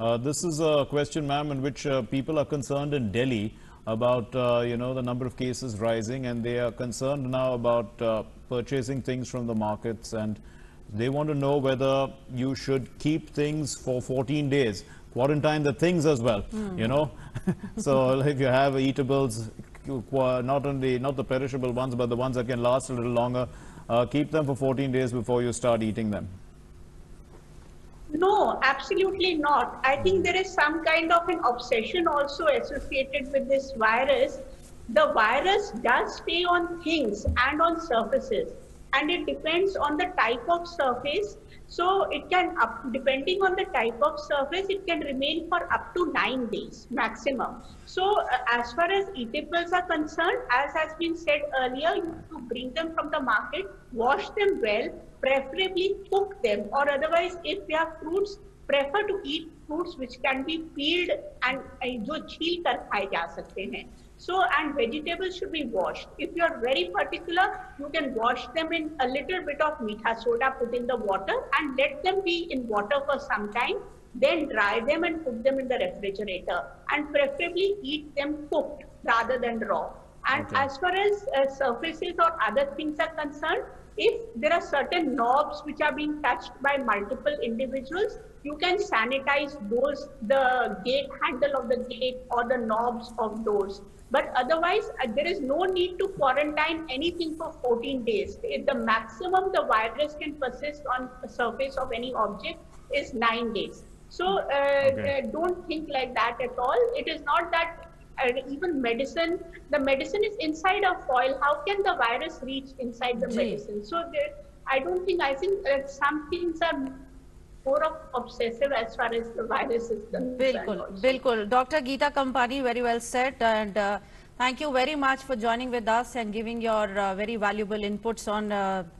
Kampani a question that's coming from uh, this is a question, ma'am, in which uh, people are concerned in Delhi about, uh, you know, the number of cases rising and they are concerned now about uh, purchasing things from the markets and they want to know whether you should keep things for 14 days, quarantine the things as well, you know. *laughs* so if you have eatables, not only, not the perishable ones, but the ones that can last a little longer, uh, keep them for 14 days before you start eating them. No, absolutely not. I think there is some kind of an obsession also associated with this virus. The virus does stay on things and on surfaces, and it depends on the type of surface. So it can, up, depending on the type of surface, it can remain for up to nine days maximum. So uh, as far as eatables are concerned, as has been said earlier, you have to bring them from the market, wash them well, preferably cook them, or otherwise, if they are fruits, prefer to eat fruits which can be peeled and uh, जो कर खाए जा सकते हैं so and vegetables should be washed if you are very particular you can wash them in a little bit of meetha soda put in the water and let them be in water for some time then dry them and put them in the refrigerator and preferably eat them cooked rather than raw. And Okay. as far as uh, surfaces or other things are concerned, if there are certain knobs which are being touched by multiple individuals, you can sanitize those, the gate handle of the gate or the knobs of doors. But otherwise, uh, there is no need to quarantine anything for 14 days. If the maximum the virus can persist on the surface of any object is nine days. So uh, Okay. uh, don't think like that at all. It is not that uh, even medicine, the medicine is inside a foil. How can the virus reach inside the Ji. medicine? So there, I don't think, I think uh, some things are बिल्कुल doctor Geeta company very well said and thank you very much for joining with us and giving your very valuable inputs on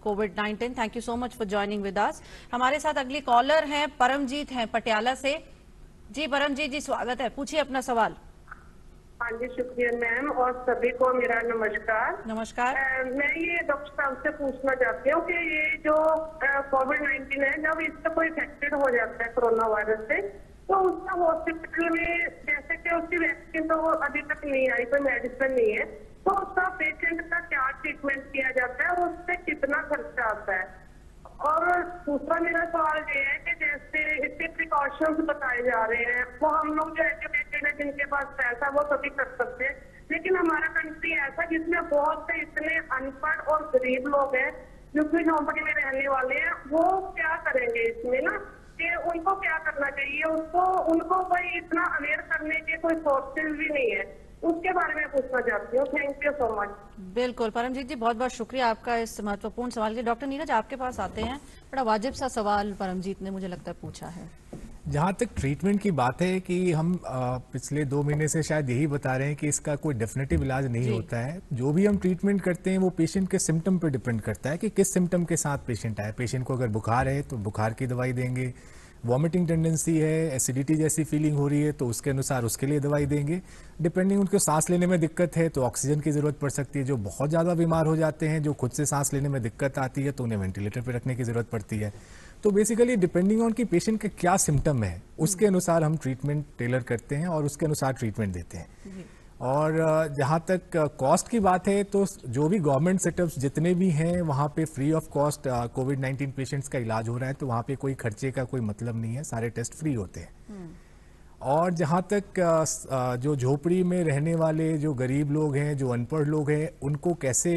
covid 19 thank you so much for joining with us हमारे साथ अगली collar हैं, परमजीत हैं पटियाला से। जी, परमजीत जी, स्वागत है। पूछिए अपना सवाल। जी हाँ जी शुक्रिया मैम और सभी को मेरा नमस्कार। नमस्कार। अ, मैं ये डॉक्टर साहब से पूछना चाहती हूँ कि ये जो कोविड नाइन्टीन है जब इससे कोई इफेक्टेड हो जाता है कोरोना वायरस से तो उसका हॉस्पिटल में जैसे कि उसकी वैक्सीन तो अभी तक नहीं आई कोई मेडिसिन नहीं है तो उसका पेशेंट का क्या ट्रीटमेंट किया जाता है और उससे कितना खर्चा आता है? और दूसरा मेरा सवाल ये है कि जैसे इतने प्रिकॉशंस बताए जा रहे हैं, वो हम लोग जो एजुकेटेड है, जिनके पास पैसा, वो सभी कर सकते हैं। लेकिन हमारा कंट्री ऐसा जिसमें बहुत से इतने अनपढ़ और गरीब लोग हैं, जो कि झोंपड़ी में रहने वाले हैं, वो क्या करेंगे इसमें ना? कि उनको क्या करना चाहिए? उसको, उनको कोई इतना अवेयर करने के कोई सोर्सेज भी नहीं है। उसके बारे में पूछना चाहती हूँ। थैंक यू सो मच बिल्कुल परमजीत जी बहुत बहुत शुक्रिया आपका इस महत्वपूर्ण सवाल के लिए। डॉक्टर नीरज आपके पास आते हैं। बड़ा वाजिब सा सवाल परमजीत ने मुझे लगता है पूछा है। जहाँ तक ट्रीटमेंट की बात है कि हम पिछले दो महीने से शायद यही बता रहे हैं कि इसका कोई डेफिनेटिव इलाज नहीं होता है। जो भी हम ट्रीटमेंट करते हैं वो पेशेंट के सिम्टम पर डिपेंड करता है कि किस सिम्टम के साथ पेशेंट आए पेशेंट को अगर बुखार है तो बुखार की दवाई देंगे। वॉमिटिंग टेंडेंसी है, एसिडिटी जैसी फीलिंग हो रही है तो उसके अनुसार उसके लिए दवाई देंगे। डिपेंडिंग उनको सांस लेने में दिक्कत है तो ऑक्सीजन की ज़रूरत पड़ सकती है। जो बहुत ज़्यादा बीमार हो जाते हैं, जो खुद से सांस लेने में दिक्कत आती है तो उन्हें वेंटिलेटर पर रखने की ज़रूरत पड़ती है। तो बेसिकली डिपेंडिंग ऑन कि पेशेंट का क्या सिम्टम है, उसके अनुसार हम ट्रीटमेंट टेलर करते हैं और उसके अनुसार ट्रीटमेंट देते हैं। और जहाँ तक कॉस्ट की बात है तो जो भी गवर्नमेंट सेटअप्स जितने भी हैं वहाँ पे free of cost covid 19 patients का इलाज हो रहा है तो वहाँ पे कोई खर्चे का कोई मतलब नहीं है सारे टेस्ट फ्री होते हैं। और जहाँ तक जो झोपड़ी में रहने वाले जो गरीब लोग हैं जो अनपढ़ लोग हैं उनको कैसे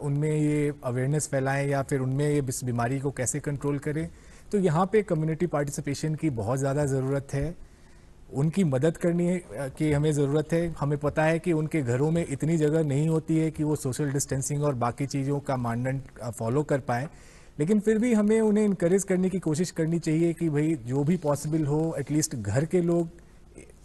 उनमें ये अवेयरनेस फैलाएँ या फिर उनमें ये इस बीमारी को कैसे कंट्रोल करें तो यहाँ पे कम्युनिटी पार्टिसिपेशन की बहुत ज़्यादा ज़रूरत है। उनकी मदद करनी की हमें ज़रूरत है। हमें पता है कि उनके घरों में इतनी जगह नहीं होती है कि वो सोशल डिस्टेंसिंग और बाकी चीज़ों का मानदंड फॉलो कर पाए। लेकिन फिर भी हमें उन्हें इनकरेज करने की कोशिश करनी चाहिए कि भाई, जो भी पॉसिबल हो एटलीस्ट घर के लोग,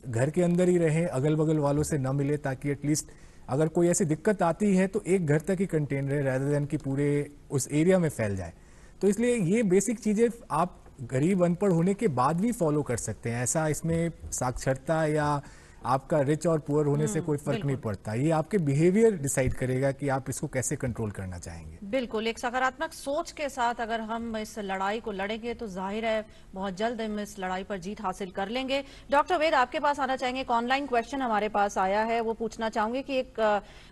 घर के अंदर ही रहें अगल बगल वालों से न मिले, ताकि एटलीस्ट अगर कोई ऐसी दिक्कत आती है तो एक घर तक ही कंटेन रहे, rather देन कि पूरे उस एरिया में फैल जाए। तो इसलिए ये बेसिक चीज़ें आप गरीब अनपढ़ होने के बाद भी फॉलो कर सकते हैं। ऐसा इसमें साक्षरता या आपका रिच और पुअर होने से कोई फ़र्क नहीं पड़ता। ये आपके बिहेवियर डिसाइड करेगा कि आप इसको कैसे कंट्रोल करना चाहेंगे। बिल्कुल एक सकारात्मक सोच के साथ अगर हम इस लड़ाई को लड़ेंगे तो ज़ाहिर है बहुत जल्द हम इस लड़ाई पर जीत हासिल कर लेंगे। डॉक्टर वेद आपके पास आना चाहेंगे? एक ऑनलाइन क्वेश्चन हमारे पास आया है। वो पूछना चाहूँगी कि एक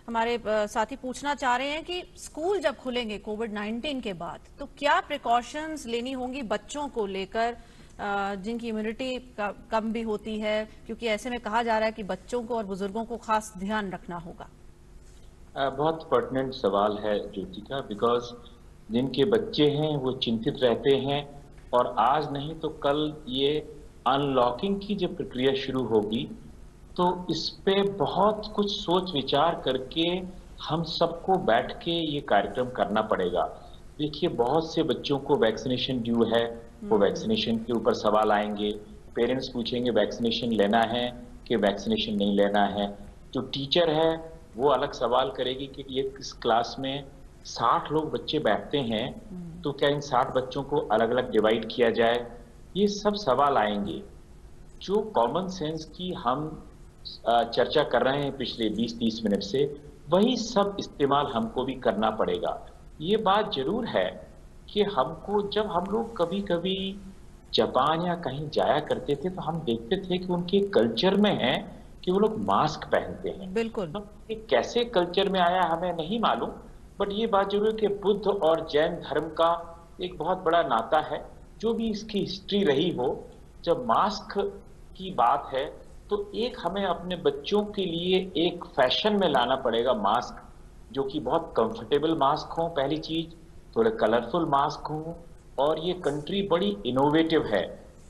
हमारे साथी पूछना चाह रहे हैं कि स्कूल जब खुलेंगे कोविड 19 के बाद तो क्या प्रिकॉशंस लेनी होंगी बच्चों को लेकर? जिनकी इम्यूनिटी कम भी होती है, क्योंकि ऐसे में कहा जा रहा है कि बच्चों को और बुज़ुर्गों को खास ध्यान रखना होगा। बहुत पर्टिनेंट सवाल है ज्योतिका बिकॉज़ जिनके बच्चे हैं, वो चिंतित रहते हैं, और आज नहीं तो कल ये अनलॉकिंग की जब प्रक्रिया शुरू होगी तो इस पे बहुत कुछ सोच विचार करके हम सबको बैठ के ये कार्यक्रम करना पड़ेगा। देखिए, बहुत से बच्चों को वैक्सीनेशन ड्यू है वो वैक्सीनेशन के ऊपर सवाल आएँगे। पेरेंट्स पूछेंगे वैक्सीनेशन लेना है कि वैक्सीनेशन नहीं लेना है? जो टीचर है, वो अलग सवाल करेगी कि ये किस क्लास में साठ लोग बच्चे बैठते हैं तो क्या इन साठ बच्चों को अलग अलग डिवाइड किया जाए? ये सब सवाल आएँगे। जो कॉमन सेंस की हम चर्चा कर रहे हैं पिछले 20-30 मिनट से, वही सब इस्तेमाल हमको भी करना पड़ेगा। ये बात ज़रूर है। कि हमको जब हम लोग कभी कभी जापान या कहीं जाया करते थे तो हम देखते थे कि उनके कल्चर में है कि वो लोग मास्क पहनते हैं। बिल्कुल। तो ये कैसे कल्चर में आया हमें नहीं मालूम बट ये बात ज़रूर है कि बुद्ध और जैन धर्म का एक बहुत बड़ा नाता है। जो भी इसकी हिस्ट्री रही हो जब मास्क की बात है तो एक हमें अपने बच्चों के लिए एक फ़ैशन में लाना पड़ेगा मास्क जो कि बहुत कंफर्टेबल मास्क हो पहली चीज़। थोड़े कलरफुल मास्क हो और ये कंट्री बड़ी इनोवेटिव है।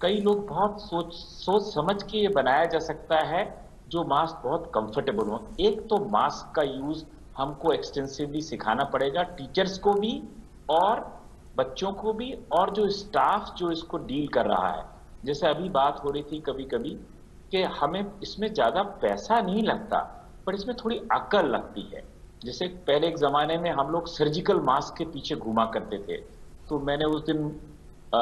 कई लोग बहुत सोच सोच समझ के ये बनाया जा सकता है जो मास्क बहुत कंफर्टेबल हो। एक तो मास्क का यूज़ हमको एक्सटेंसिवली सिखाना पड़ेगा टीचर्स को भी और बच्चों को भी और जो स्टाफ जो इसको डील कर रहा है। जैसे अभी बात हो रही थी कभी कभी कि हमें इसमें ज़्यादा पैसा नहीं लगता, पर इसमें थोड़ी अकल लगती है। जैसे पहले एक जमाने में हम लोग सर्जिकल मास्क के पीछे घुमा करते थे। तो मैंने उस दिन आ,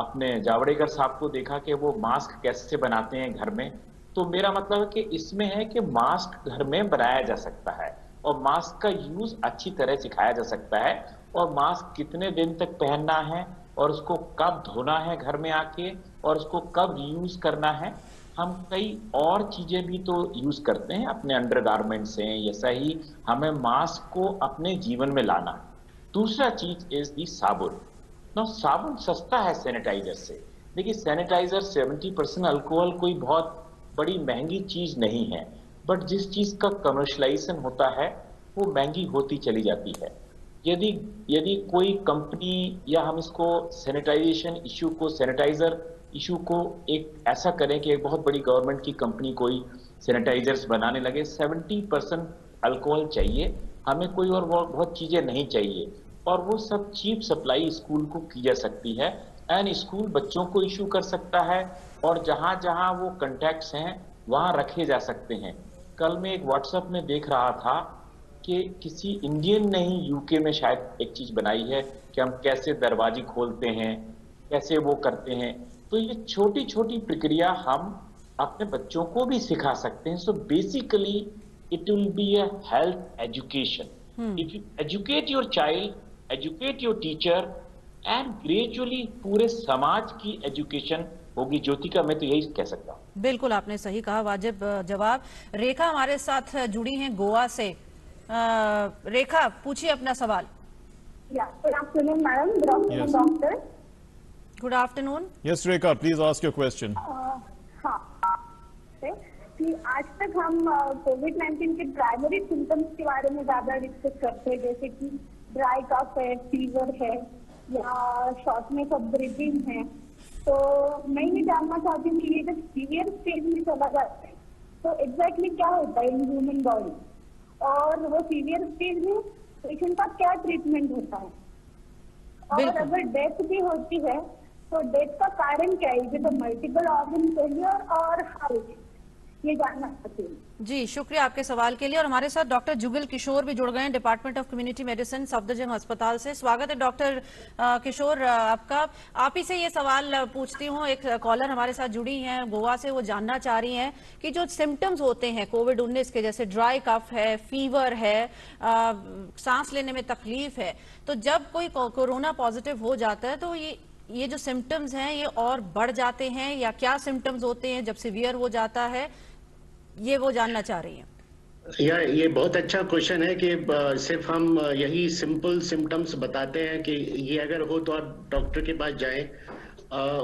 अपने जावड़ेकर साहब को देखा कि वो मास्क कैसे बनाते हैं घर में। तो मेरा मतलब है कि इसमें है कि मास्क घर में बनाया जा सकता है और मास्क का यूज़ अच्छी तरह सिखाया जा सकता है और मास्क कितने दिन तक पहनना है और उसको कब धोना है घर में आके और उसको कब यूज़ करना है हम कई और चीज़ें भी तो यूज़ करते हैं, अपने अंडर गारमेंट से ऐसा ही हमें मास्क को अपने जीवन में लाना दूसरा चीज़ इज़ दी साबुन। ना साबुन सस्ता है सैनिटाइजर से। देखिए सैनिटाइजर 70 परसेंट अल्कोहल कोई बहुत बड़ी महँगी चीज़ नहीं है बट जिस चीज़ का कमर्शलाइजेशन होता है, वो महँगी होती चली जाती है। यदि यदि कोई कंपनी या हम इसको सैनिटाइजेशन इश्यू को सैनिटाइजर इशू को एक ऐसा करें कि एक बहुत बड़ी गवर्नमेंट की कंपनी कोई सैनिटाइजर्स बनाने लगे। 70 परसेंट अल्कोहल चाहिए। हमें कोई और बहुत चीज़ें नहीं चाहिए। और वो सब चीप सप्लाई स्कूल को की जा सकती है। एंड स्कूल बच्चों को इशू कर सकता है। और जहाँ जहाँ वो कंटेक्ट्स हैं, वहाँ रखे जा सकते हैं। कल मैं एक व्हाट्सएप में देख रहा था कि किसी इंडियन ने ही यूके में शायद एक चीज़ बनाई है कि हम कैसे दरवाजे खोलते हैं, कैसे वो करते हैं। तो ये छोटी छोटी प्रक्रिया हम अपने बच्चों को भी सिखा सकते हैं। So basically it will be a health education if you educate your child educate your teacher and gradually पूरे समाज की एजुकेशन होगी। ज्योति का मैं तो यही कह सकता हूँ। बिल्कुल आपने सही कहा वाजिब जवाब। रेखा हमारे साथ जुड़ी हैं गोवा से। आ, रेखा पूछिए अपना सवाल। Good afternoon madam good afternoon doctor good afternoon yes Rekha please ask your question हाँ। कि आज तक हम कोविड नाइन्टीन के प्राइमरी सिम्टम्स के बारे में ज़्यादा डिस्कस करते हैं जैसे कि ड्राई कफ है फीवर है या शॉर्टनेस ऑफ़ ब्रीदिंग है। तो मैं ये जानना चाहती हूँ कि ये जब सीवियर स्टेज में चला जाता है तो एग्जैक्टली क्या होता है इन ह्यूमन बॉडी और वो सीवियर स्टेज में पेशेंट का क्या ट्रीटमेंट होता है? और अगर डेथ भी होती है तो डेथ का कारण क्या है? इज़ मल्टीपल ऑर्गन फेलियर और ये जानना जी शुक्रिया आपके सवाल के लिए। और हमारे साथ डॉक्टर जुगल किशोर भी जुड़ गए हैं department of community medicine Safdarjung अस्पताल से। स्वागत है डॉक्टर किशोर आपका। आप ही से ये सवाल पूछती हूँ। एक कॉलर हमारे साथ जुड़ी हैं गोवा से। वो जानना चाह रही हैं कि जो सिम्टम्स होते हैं कोविड 19 के जैसे ड्राई कफ है फीवर है आ, सांस लेने में तकलीफ़ है तो जब कोई कोरोना पॉजिटिव हो जाता है तो ये ये जो सिम्टम्स हैं, ये और बढ़ जाते हैं या क्या सिम्टम्स होते हैं, जब सिवियर हो जाता है, ये वो जानना चाह रही हैं। या ये बहुत अच्छा क्वेश्चन है कि सिर्फ़ हम यही सिंपल सिम्टम्स बताते हैं कि ये अगर हो तो आप डॉक्टर के पास जाएँ।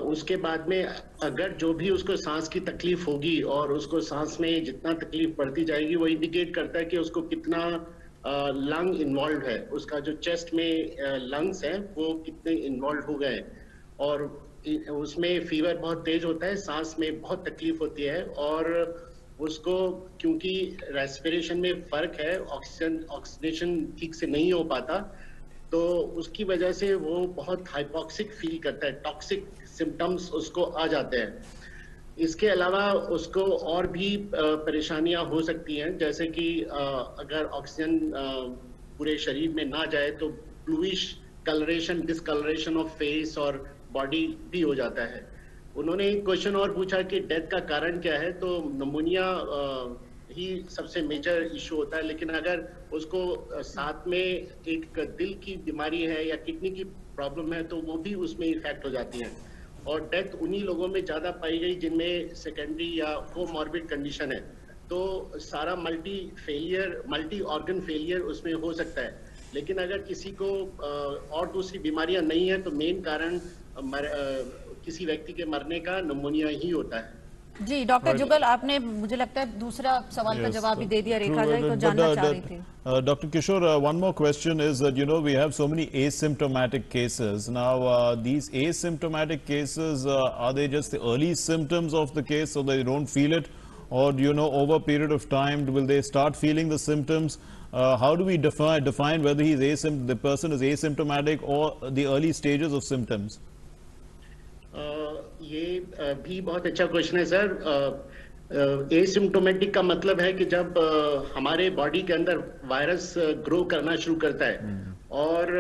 उसके बाद में अगर जो भी उसको सांस की तकलीफ़ होगी और उसको सांस में जितना तकलीफ़ बढ़ती जाएगी, वो इंडिकेट करता है कि उसको कितना लंग इन्वॉल्व है। उसका जो चेस्ट में लंग्स है, वो कितने इन्वॉल्व हो गए और उसमें फीवर बहुत तेज होता है, सांस में बहुत तकलीफ़ होती है और उसको, क्योंकि रेस्पिरेशन में फ़र्क है ऑक्सीजन ऑक्सीडेशन ठीक से नहीं हो पाता तो उसकी वजह से वो बहुत हाइपोक्सिक फील करता है टॉक्सिक सिम्टम्स उसको आ जाते हैं। इसके अलावा उसको और भी परेशानियाँ हो सकती हैं, जैसे कि अगर ऑक्सीजन पूरे शरीर में ना जाए तो bluish coloration discoloration of face और बॉडी भी हो जाता है। उन्होंने एक क्वेश्चन और पूछा कि डेथ का कारण क्या है तो नमोनिया ही सबसे मेजर इशू होता है। लेकिन अगर उसको साथ में एक दिल की बीमारी है या किडनी की प्रॉब्लम है तो वो भी उसमें इफ़ेक्ट हो जाती है। और डेथ उन्हीं लोगों में ज़्यादा पाई गई जिनमें सेकेंडरी या कोमॉर्बिड कंडीशन है। तो सारा multi failure multi organ failure उसमें हो सकता है। लेकिन अगर किसी को और दूसरी बीमारियाँ नहीं है तो मेन कारण मर, अ, किसी व्यक्ति के मरने का नमोनिया ही होता है जी डॉक्टर Right. जुगल आपने मुझे लगता है दूसरा सवाल का Yes, जवाब भी दे दिया true, रेखा जी but- तो but, जानना uh, चाह रही that- थी Uh, Dr. Kishore, uh, one more question is that, you know, we have so many asymptomatic cases. Now, uh, these asymptomatic cases, uh, are they just the early symptoms of the case so they don't feel it? Or, you know, over a period of time, will they start feeling the symptoms? Uh, how do we define, define whether he's asympt- the person is asymptomatic or the early stages of symptoms? ये भी बहुत अच्छा question है sir asymptomatic का मतलब है कि जब हमारे बॉडी के अंदर वायरस ग्रो करना शुरू करता है और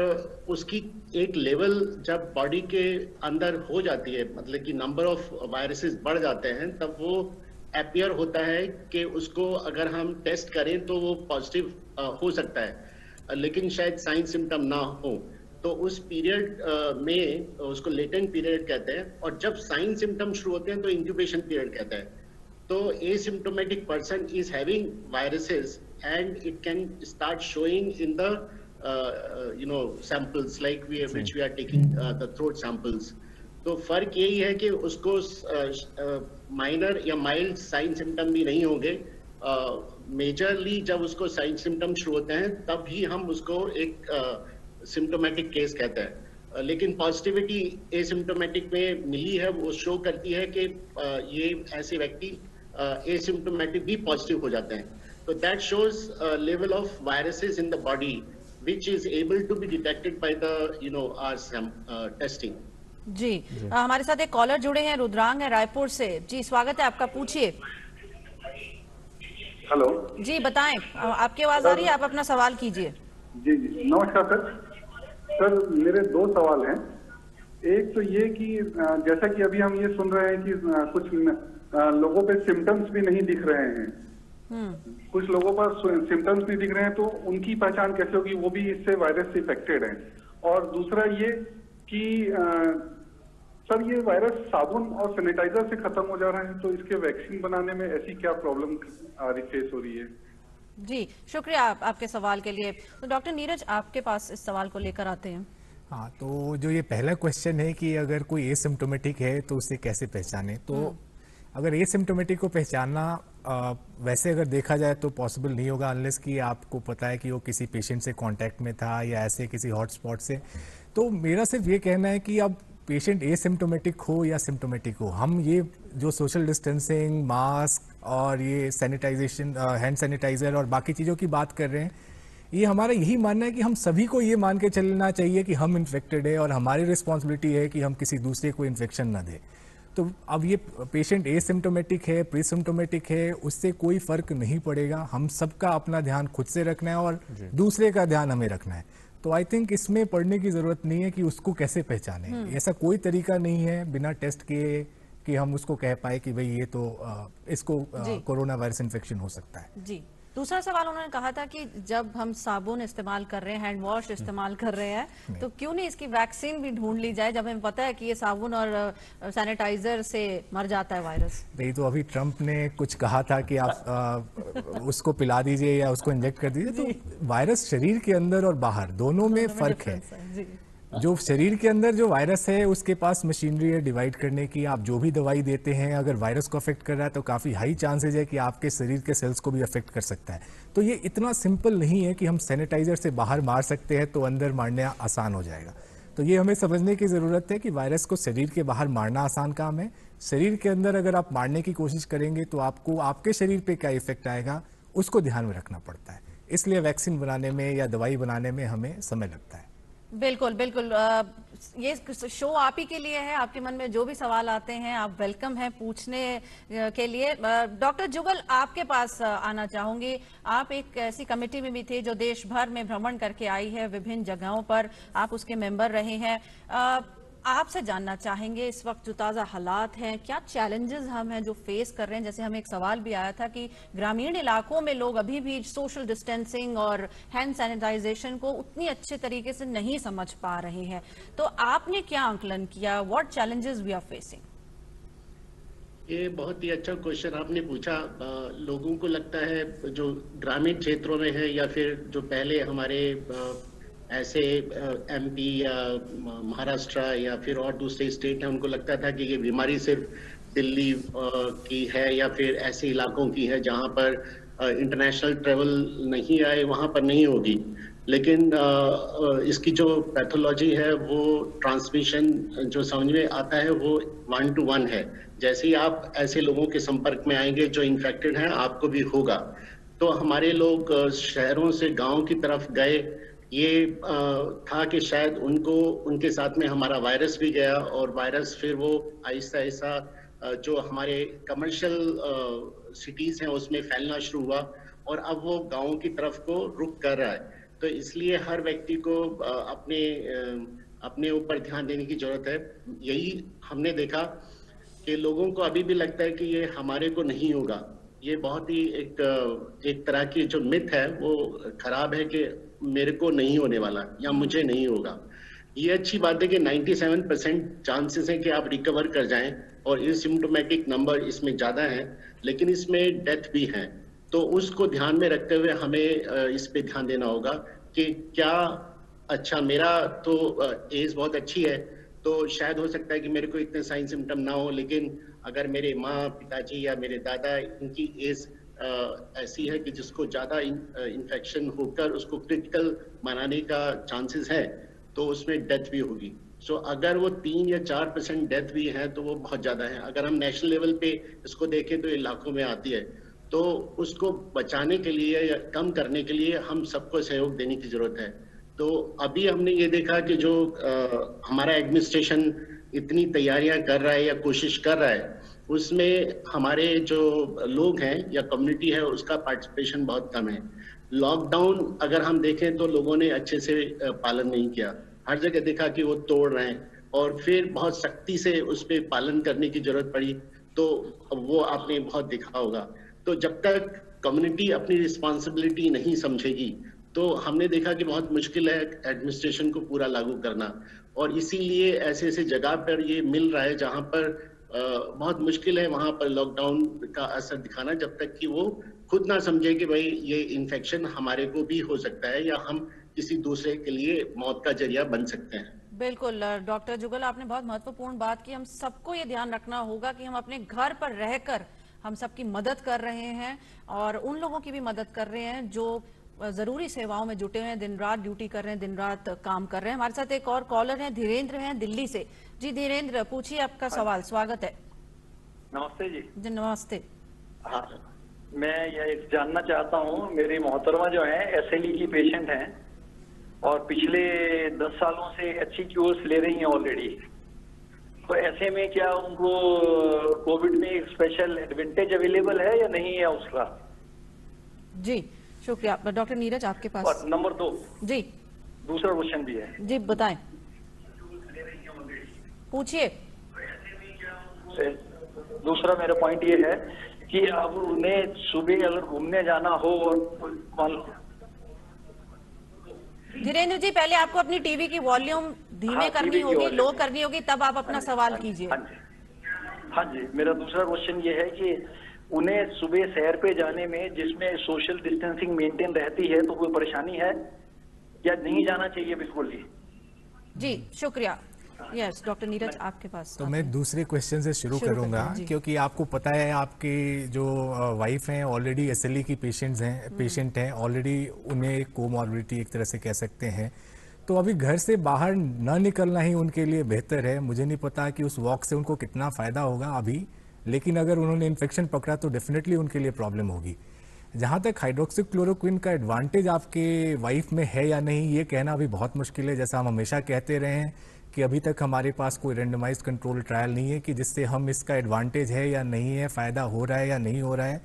उसकी एक लेवल जब बॉडी के अंदर हो जाती है मतलब कि नंबर ऑफ़ वायरसेस बढ़ जाते हैं तब वो अपियर होता है कि उसको अगर हम टेस्ट करें तो वो पॉजिटिव हो सकता है। लेकिन शायद साइन सिम्टम ना हो। तो उस पीरियड में उसको लेटेंट पीरियड कहते हैं और जब साइन सिम्टम शुरू होते हैं तो इंक्यूबेशन पीरियड कहते हैं। तो asymptomatic person is having viruses and it can start showing in the you know samples like we which we are taking the throat samples तो फ़र्क यही है कि उसको माइनर या माइल्ड साइन सिम्टम भी नहीं होंगे। मेजरली जब उसको साइन सिम्टम शुरू होते हैं तब ही हम उसको एक सिम्टोमेटिक केस कहते हैं। लेकिन पॉजिटिविटी एसिम्टोमेटिक में मिली है वो शो करती है कि ये ऐसे व्यक्ति एसिम्टोमेटिक भी पॉजिटिव हो जाते हैं। तो that shows level of viruses in the body which is able to be detected by the you know our sam- uh, testing. जी अ, हमारे साथ एक कॉलर जुड़े हैं रुद्रांग है रायपुर से। जी स्वागत है आपका पूछिए। हेलो जी बताएँ आपकी आवाज़ आ रही है आप अपना सवाल कीजिए। जी जी नमस्कार सर। सर मेरे दो सवाल हैं। एक तो ये कि जैसा कि अभी हम ये सुन रहे हैं कि कुछ लोगों पे सिम्टम्स भी नहीं दिख रहे हैं। कुछ लोगों पर सिम्टम्स नहीं दिख रहे हैं तो उनकी पहचान कैसे होगी? वो भी इससे वायरस से इफेक्टेड है। और दूसरा ये कि सर ये वायरस साबुन और सैनिटाइजर से खत्म हो जा रहा है तो इसके वैक्सीन बनाने में ऐसी क्या प्रॉब्लम फेस हो रही है? जी शुक्रिया आप, आपके सवाल के लिए। तो डॉक्टर नीरज आपके पास इस सवाल को लेकर आते हैं। हाँ तो जो ये पहला क्वेश्चन है कि अगर कोई एसिम्टोमेटिक है तो उसे कैसे पहचाने? तो अगर एसिम्टोमेटिक को पहचानना वैसे अगर देखा जाए तो पॉसिबल नहीं होगा अनलेस कि आपको पता है कि वो किसी पेशेंट से कांटेक्ट में था या ऐसे किसी हॉटस्पॉट से। तो मेरा सिर्फ़ ये कहना है कि अब पेशेंट एसिम्टोमेटिक हो या सिम्टोमेटिक हो हम ये जो सोशल डिस्टेंसिंग मास्क और ये सैनिटाइजेशन हैंड सैनिटाइजर और बाकी चीज़ों की बात कर रहे हैं ये हमारा यही मानना है कि हम सभी को ये मान के चलना चाहिए कि हम इन्फेक्टेड है और हमारी रिस्पॉन्सिबिलिटी है कि हम किसी दूसरे को इन्फेक्शन ना दें। तो अब ये पेशेंट एसिम्टोमेटिक है प्रीसिम्टोमेटिक है उससे कोई फ़र्क नहीं पड़ेगा। हम सबका अपना ध्यान खुद से रखना है और दूसरे का ध्यान हमें रखना है। तो आई थिंक इसमें पढ़ने की ज़रूरत नहीं है कि उसको कैसे पहचाने। ऐसा कोई तरीका नहीं है बिना टेस्ट किए कि हम उसको कह पाए कि भाई ये तो आ, इसको कोरोना वायरस इन्फेक्शन हो सकता है। जी। दूसरा सवाल उन्होंने कहा था कि जब हम साबुन इस्तेमाल कर रहे हैं हैंड वॉश इस्तेमाल कर रहे हैं *laughs* तो क्यों नहीं इसकी वैक्सीन भी ढूंढ ली जाए जब हमें पता है कि ये साबुन और सैनिटाइजर से मर जाता है वायरस नहीं तो अभी ट्रंप ने कुछ कहा था कि आप *laughs* आ, उसको पिला दीजिए या उसको इंजेक्ट कर दीजिए तो वायरस शरीर के अंदर और बाहर दोनों में फ़र्क है। जी शरीर के अंदर जो वायरस है, उसके पास मशीनरी है डिवाइड करने की। आप जो भी दवाई देते हैं, अगर वायरस को अफेक्ट कर रहा है तो काफ़ी हाई चांसेज है कि आपके शरीर के सेल्स को भी अफेक्ट कर सकता है। तो ये इतना सिंपल नहीं है कि हम सैनिटाइजर से बाहर मार सकते हैं तो अंदर मारना आसान हो जाएगा। तो ये हमें समझने की ज़रूरत है कि वायरस को शरीर के बाहर मारना आसान काम है। शरीर के अंदर अगर आप मारने की कोशिश करेंगे तो आपको आपके शरीर पे क्या इफ़ेक्ट आएगा, उसको ध्यान में रखना पड़ता है। इसलिए वैक्सीन बनाने में या दवाई बनाने में हमें समय लगता है। बिल्कुल बिल्कुल। आ, ये शो आप ही के लिए है आपके मन में जो भी सवाल आते हैं आप वेलकम हैं पूछने के लिए। डॉक्टर जुगल आपके पास आना चाहूँगी। आप एक ऐसी कमेटी में भी थे जो देश भर में भ्रमण करके आई है विभिन्न जगहों पर। आप उसके मेंबर रहे हैं। आपसे जानना चाहेंगे इस वक्त जो ताज़ा हालात हैं क्या चैलेंजेस हम हैं जो फेस कर रहे हैं? जैसे हमें एक सवाल भी आया था कि ग्रामीण इलाकों में लोग अभी भी सोशल डिस्टेंसिंग और हैंड सैनिटाइजेशन को उतनी अच्छे तरीके से नहीं समझ पा रहे हैं। तो आपने क्या आंकलन किया? What challenges we are facing ये बहुत ही अच्छा क्वेश्चन आपने पूछा। आ, लोगों को लगता है जो ग्रामीण क्षेत्रों में है या फिर जो पहले हमारे आ, ऐसे एमपी या महाराष्ट्र या फिर और दूसरे स्टेट हैं, उनको लगता था कि ये बीमारी सिर्फ़ दिल्ली की है या फिर ऐसे इलाकों की है जहाँ पर इंटरनेशनल ट्रेवल नहीं आए, वहाँ पर नहीं होगी। लेकिन इसकी जो पैथोलॉजी है, वो ट्रांसमिशन जो समझ में आता है, वो वन टू वन है। जैसे ही आप ऐसे लोगों के संपर्क में आएँगे जो इन्फेक्टेड हैं, आपको भी होगा। तो हमारे लोग शहरों से गाँव की तरफ़ गए ये था कि शायद उनको, उनके साथ में हमारा वायरस भी गया और वायरस फिर वो आहिस्ता आहिस्ता जो हमारे कमर्शियल सिटीज़ हैं उसमें फैलना शुरू हुआ और अब वो गाँव की तरफ़ को रुक कर रहा है। तो इसलिए हर व्यक्ति को अपने अपने ऊपर ध्यान देने की ज़रूरत है। यही हमने देखा कि लोगों को अभी भी लगता है कि ये हमारे को नहीं होगा। ये बहुत ही एक एक तरह की जो मिथ है वो खराब है कि मेरे को नहीं होने वाला या मुझे नहीं होगा। ये अच्छी बात है कि 97 परसेंट चांसेस हैं कि आप रिकवर कर जाएँ और सिम्टोमेटिक नंबर इसमें ज़्यादा है, लेकिन इसमें डेथ भी है। तो उसको ध्यान में रखते हुए हमें इस पे ध्यान देना होगा कि क्या अच्छा मेरा तो एज बहुत अच्छी है तो शायद हो सकता है कि मेरे को इतने साइन सिम्टम ना हो, लेकिन अगर मेरे माँ पिताजी या मेरे दादा इनकी एज ऐसी है कि जिसको ज़्यादा इन्फेक्शन होकर उसको क्रिटिकल बनाने का चांसेस है तो उसमें डेथ भी होगी। सो so, अगर वो तीन या चार परसेंट डेथ भी है तो वो बहुत ज़्यादा है। अगर हम नेशनल लेवल पे इसको देखें तो लाखों में आती है। तो उसको बचाने के लिए या कम करने के लिए हम सबको सहयोग देने की ज़रूरत है। तो अभी हमने ये देखा कि जो आ, हमारा एडमिनिस्ट्रेशन इतनी तैयारियाँ कर रहा है या कोशिश कर रहा है उसमें हमारे जो लोग हैं या कम्युनिटी है, उसका पार्टिसिपेशन बहुत कम है। लॉकडाउन अगर हम देखें तो लोगों ने अच्छे से पालन नहीं किया। हर जगह देखा कि वो तोड़ रहे हैं और फिर बहुत सख्ती से उस पर पालन करने की ज़रूरत पड़ी तो वो आपने बहुत देखा होगा। तो जब तक कम्युनिटी अपनी रिस्पॉन्सिबिलिटी नहीं समझेगी तो हमने देखा कि बहुत मुश्किल है एडमिनिस्ट्रेशन को पूरा लागू करना। और इसीलिए ऐसे ऐसे जगह पर ये मिल रहा है जहाँ पर बहुत मुश्किल है वहाँ पर लॉकडाउन का असर दिखाना, जब तक कि वो खुद ना समझे कि भाई ये इन्फेक्शन हमारे को भी हो सकता है या हम किसी दूसरे के लिए मौत का ज़रिया बन सकते हैं। बिल्कुल डॉक्टर जुगल आपने बहुत महत्वपूर्ण बात की। हम सबको ये ध्यान रखना होगा कि हम अपने घर पर रहकर हम सबकी मदद कर रहे हैं और उन लोगों की भी मदद कर रहे हैं जो ज़रूरी सेवाओं में जुटे हुए हैं दिन रात ड्यूटी कर रहे हैं दिन रात काम कर रहे हैं। हमारे साथ एक और कॉलर हैं धीरेन्द्र हैं दिल्ली से। जी धीरेन्द्र पूछिए आपका हाँ। सवाल स्वागत है। नमस्ते जी। जी नमस्ते। हाँ मैं ये जानना चाहता हूँ मेरी मोहतरमा जो है एस की पेशेंट है और पिछले दस सालों से अच्छी क्योर्स ले रही हैं ऑलरेडी तो ऐसे में क्या उनको कोविड में एक स्पेशल एडवांटेज अवेलेबल है या नहीं है उसका? जी शुक्रिया डॉक्टर नीरज आपके पास। नंबर दो। जी। दूसरा क्वेश्चन भी है। जी बताएँ। पूछिए। दूसरा मेरा पॉइंट ये है कि अब उन्हें सुबह अगर घूमने जाना हो और धीरेन्द्र जी पहले आपको अपनी टीवी की वॉल्यूम धीमे हाँ, करनी होगी लो करनी होगी तब आप अपना हाँ सवाल कीजिए। हाँ जी। हाँ जी मेरा दूसरा क्वेश्चन ये है कि उन्हें सुबह सैर पे जाने में जिसमें सोशल डिस्टेंसिंग मेंटेन रहती है तो कोई परेशानी है? या नहीं जाना चाहिए बिल्कुल ही जी शुक्रिया। यस डॉक्टर नीरज आपके पास तो मैं दूसरे क्वेश्चन से शुरू करूँगा क्योंकि आपको पता है आपके जो वाइफ हैं ऑलरेडी एस की पेशेंट्स हैं पेशेंट हम्म। हैं ऑलरेडी उन्हें कोमॉर्बिडिटी एक तरह से कह सकते हैं। तो अभी घर से बाहर न निकलना ही उनके लिए बेहतर है। मुझे नहीं पता कि उस वॉक से उनको कितना फ़ायदा होगा अभी। लेकिन अगर उन्होंने इन्फेक्शन पकड़ा तो डेफिनेटली उनके लिए प्रॉब्लम होगी। जहाँ तक हाइड्रोक्सिक्लोरोक्विन का एडवांटेज आपके वाइफ में है या नहीं, ये कहना अभी बहुत मुश्किल है। जैसा हम हमेशा कहते रहे हैं कि अभी तक हमारे पास कोई रेंडमाइज कंट्रोल ट्रायल नहीं है कि जिससे हम इसका एडवांटेज है या नहीं है, फ़ायदा हो रहा है या नहीं हो रहा है,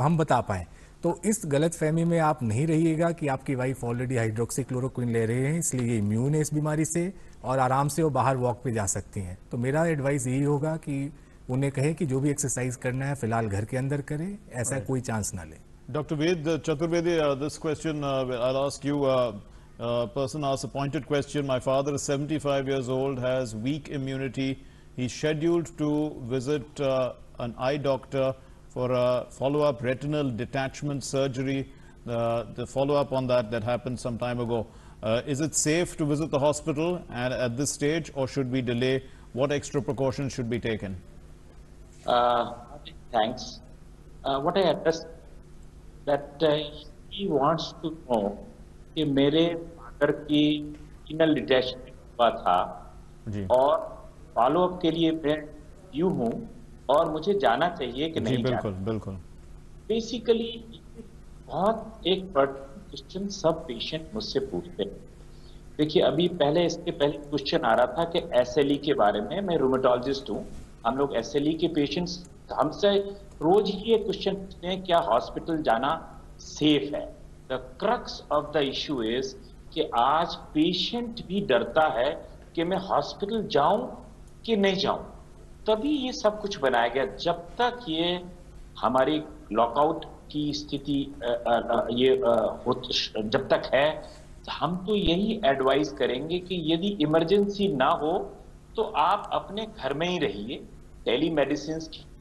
हम बता पाएँ। तो इस गलत फहमी में आप नहीं रहिएगा कि आपकी वाइफ ऑलरेडी हाइड्रोक्सीक्लोरोक्विन ले रहे हैं, इसलिए ये इम्यून है इस बीमारी से और आराम से वो बाहर वॉक पे जा सकती हैं। तो मेरा एडवाइस यही होगा कि उन्हें कहें कि जो भी एक्सरसाइज करना है फिलहाल घर के अंदर करें ऐसा कोई चांस ना ले Dr. Ved uh, Chaturvedi, uh, this question uh, I'll ask you. Uh, uh, person asks a pointed question. My father is 75 years old, has weak immunity. He's scheduled to visit uh, an eye doctor for a follow-up retinal detachment surgery. Uh, the follow-up on that that happened some time ago. Uh, is it safe to visit the hospital and at this stage, or should we delay? What extra precautions should be taken? Uh, thanks. Uh, what I understand that uh, he wants to know कि मेरे father की इनल detachment हुआ था जी। और follow up के लिए मैं due हूँ और मुझे जाना चाहिए कि नहीं जाना। बिल्कुल बिल्कुल। बेसिकली बहुत एक क्वेश्चन सब पेशेंट मुझसे पूछते हैं। देखिए अभी पहले इसके पहले क्वेश्चन आ रहा था कि एसएलई के बारे में मैं रूमेटोलॉजिस्ट हूँ। हम लोग एसएलई के पेशेंट्स हमसे रोज ही ये क्वेश्चन पूछते हैं, क्या हॉस्पिटल जाना सेफ़ है? The crux of the issue is कि आज पेशेंट भी डरता है कि मैं हॉस्पिटल जाऊँ कि नहीं जाऊँ। तभी ये सब कुछ बनाया गया, जब तक ये हमारी लॉकआउट की स्थिति ये जब तक है हम तो यही एडवाइस करेंगे कि यदि इमरजेंसी ना हो तो आप अपने घर में ही रहिए। टेली मेडिसिन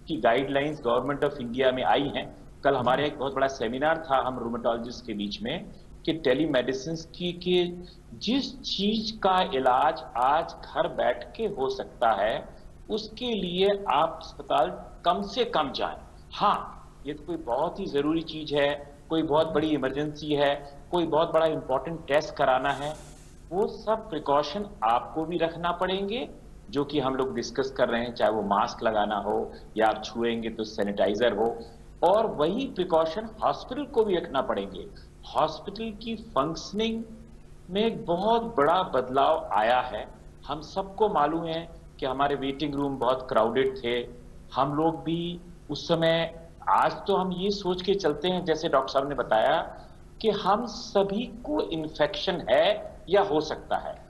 की गाइडलाइंस गवर्नमेंट ऑफ़ इंडिया में आई हैं। कल हमारे एक बहुत बड़ा सेमिनार था हम रूमेटोलॉजिस्ट के बीच में कि टेली मेडिसिन की, कि जिस चीज़ का इलाज आज घर बैठ के हो सकता है, उसके लिए आप अस्पताल कम से कम जाएँ। हाँ ये तो कोई बहुत ही ज़रूरी चीज़ है, कोई बहुत बड़ी इमरजेंसी है, कोई बहुत बड़ा इंपॉर्टेंट टेस्ट कराना है, वो सब प्रिकॉशन आपको भी रखना पड़ेंगे। जो कि हम लोग डिस्कस कर रहे हैं, चाहे वो मास्क लगाना हो या आप छुएँगे तो सैनिटाइजर हो। और वही प्रिकॉशन हॉस्पिटल को भी रखना पड़ेंगे। हॉस्पिटल की फंक्शनिंग में एक बहुत बड़ा बदलाव आया है। हम सबको मालूम है कि हमारे वेटिंग रूम बहुत क्राउडेड थे। हम लोग भी उस समय, आज तो हम ये सोच के चलते हैं, जैसे डॉक्टर साहब ने बताया कि हम सभी को इन्फेक्शन है या हो सकता है।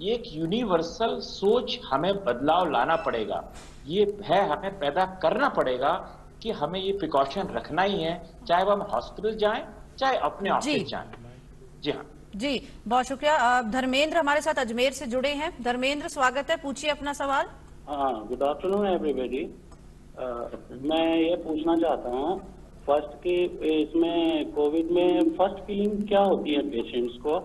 ये एक यूनिवर्सल सोच हमें बदलाव लाना पड़ेगा। ये भय हमें पैदा करना पड़ेगा कि हमें ये प्रिकॉशन रखना ही है चाहे वो हम हॉस्पिटल जाएँ चाहे अपने ऑफ़िस जाएँ। जी हाँ। जी बहुत शुक्रिया। धर्मेंद्र हमारे साथ अजमेर से जुड़े हैं। धर्मेंद्र स्वागत है। पूछिए अपना सवाल। हाँ गुड आफ्टरनून एवरीबॉडी मैं ये पूछना चाहता हूँ फ़र्स्ट की इसमें कोविड में फ़र्स्ट फीलिंग क्या होती है पेशेंट्स को?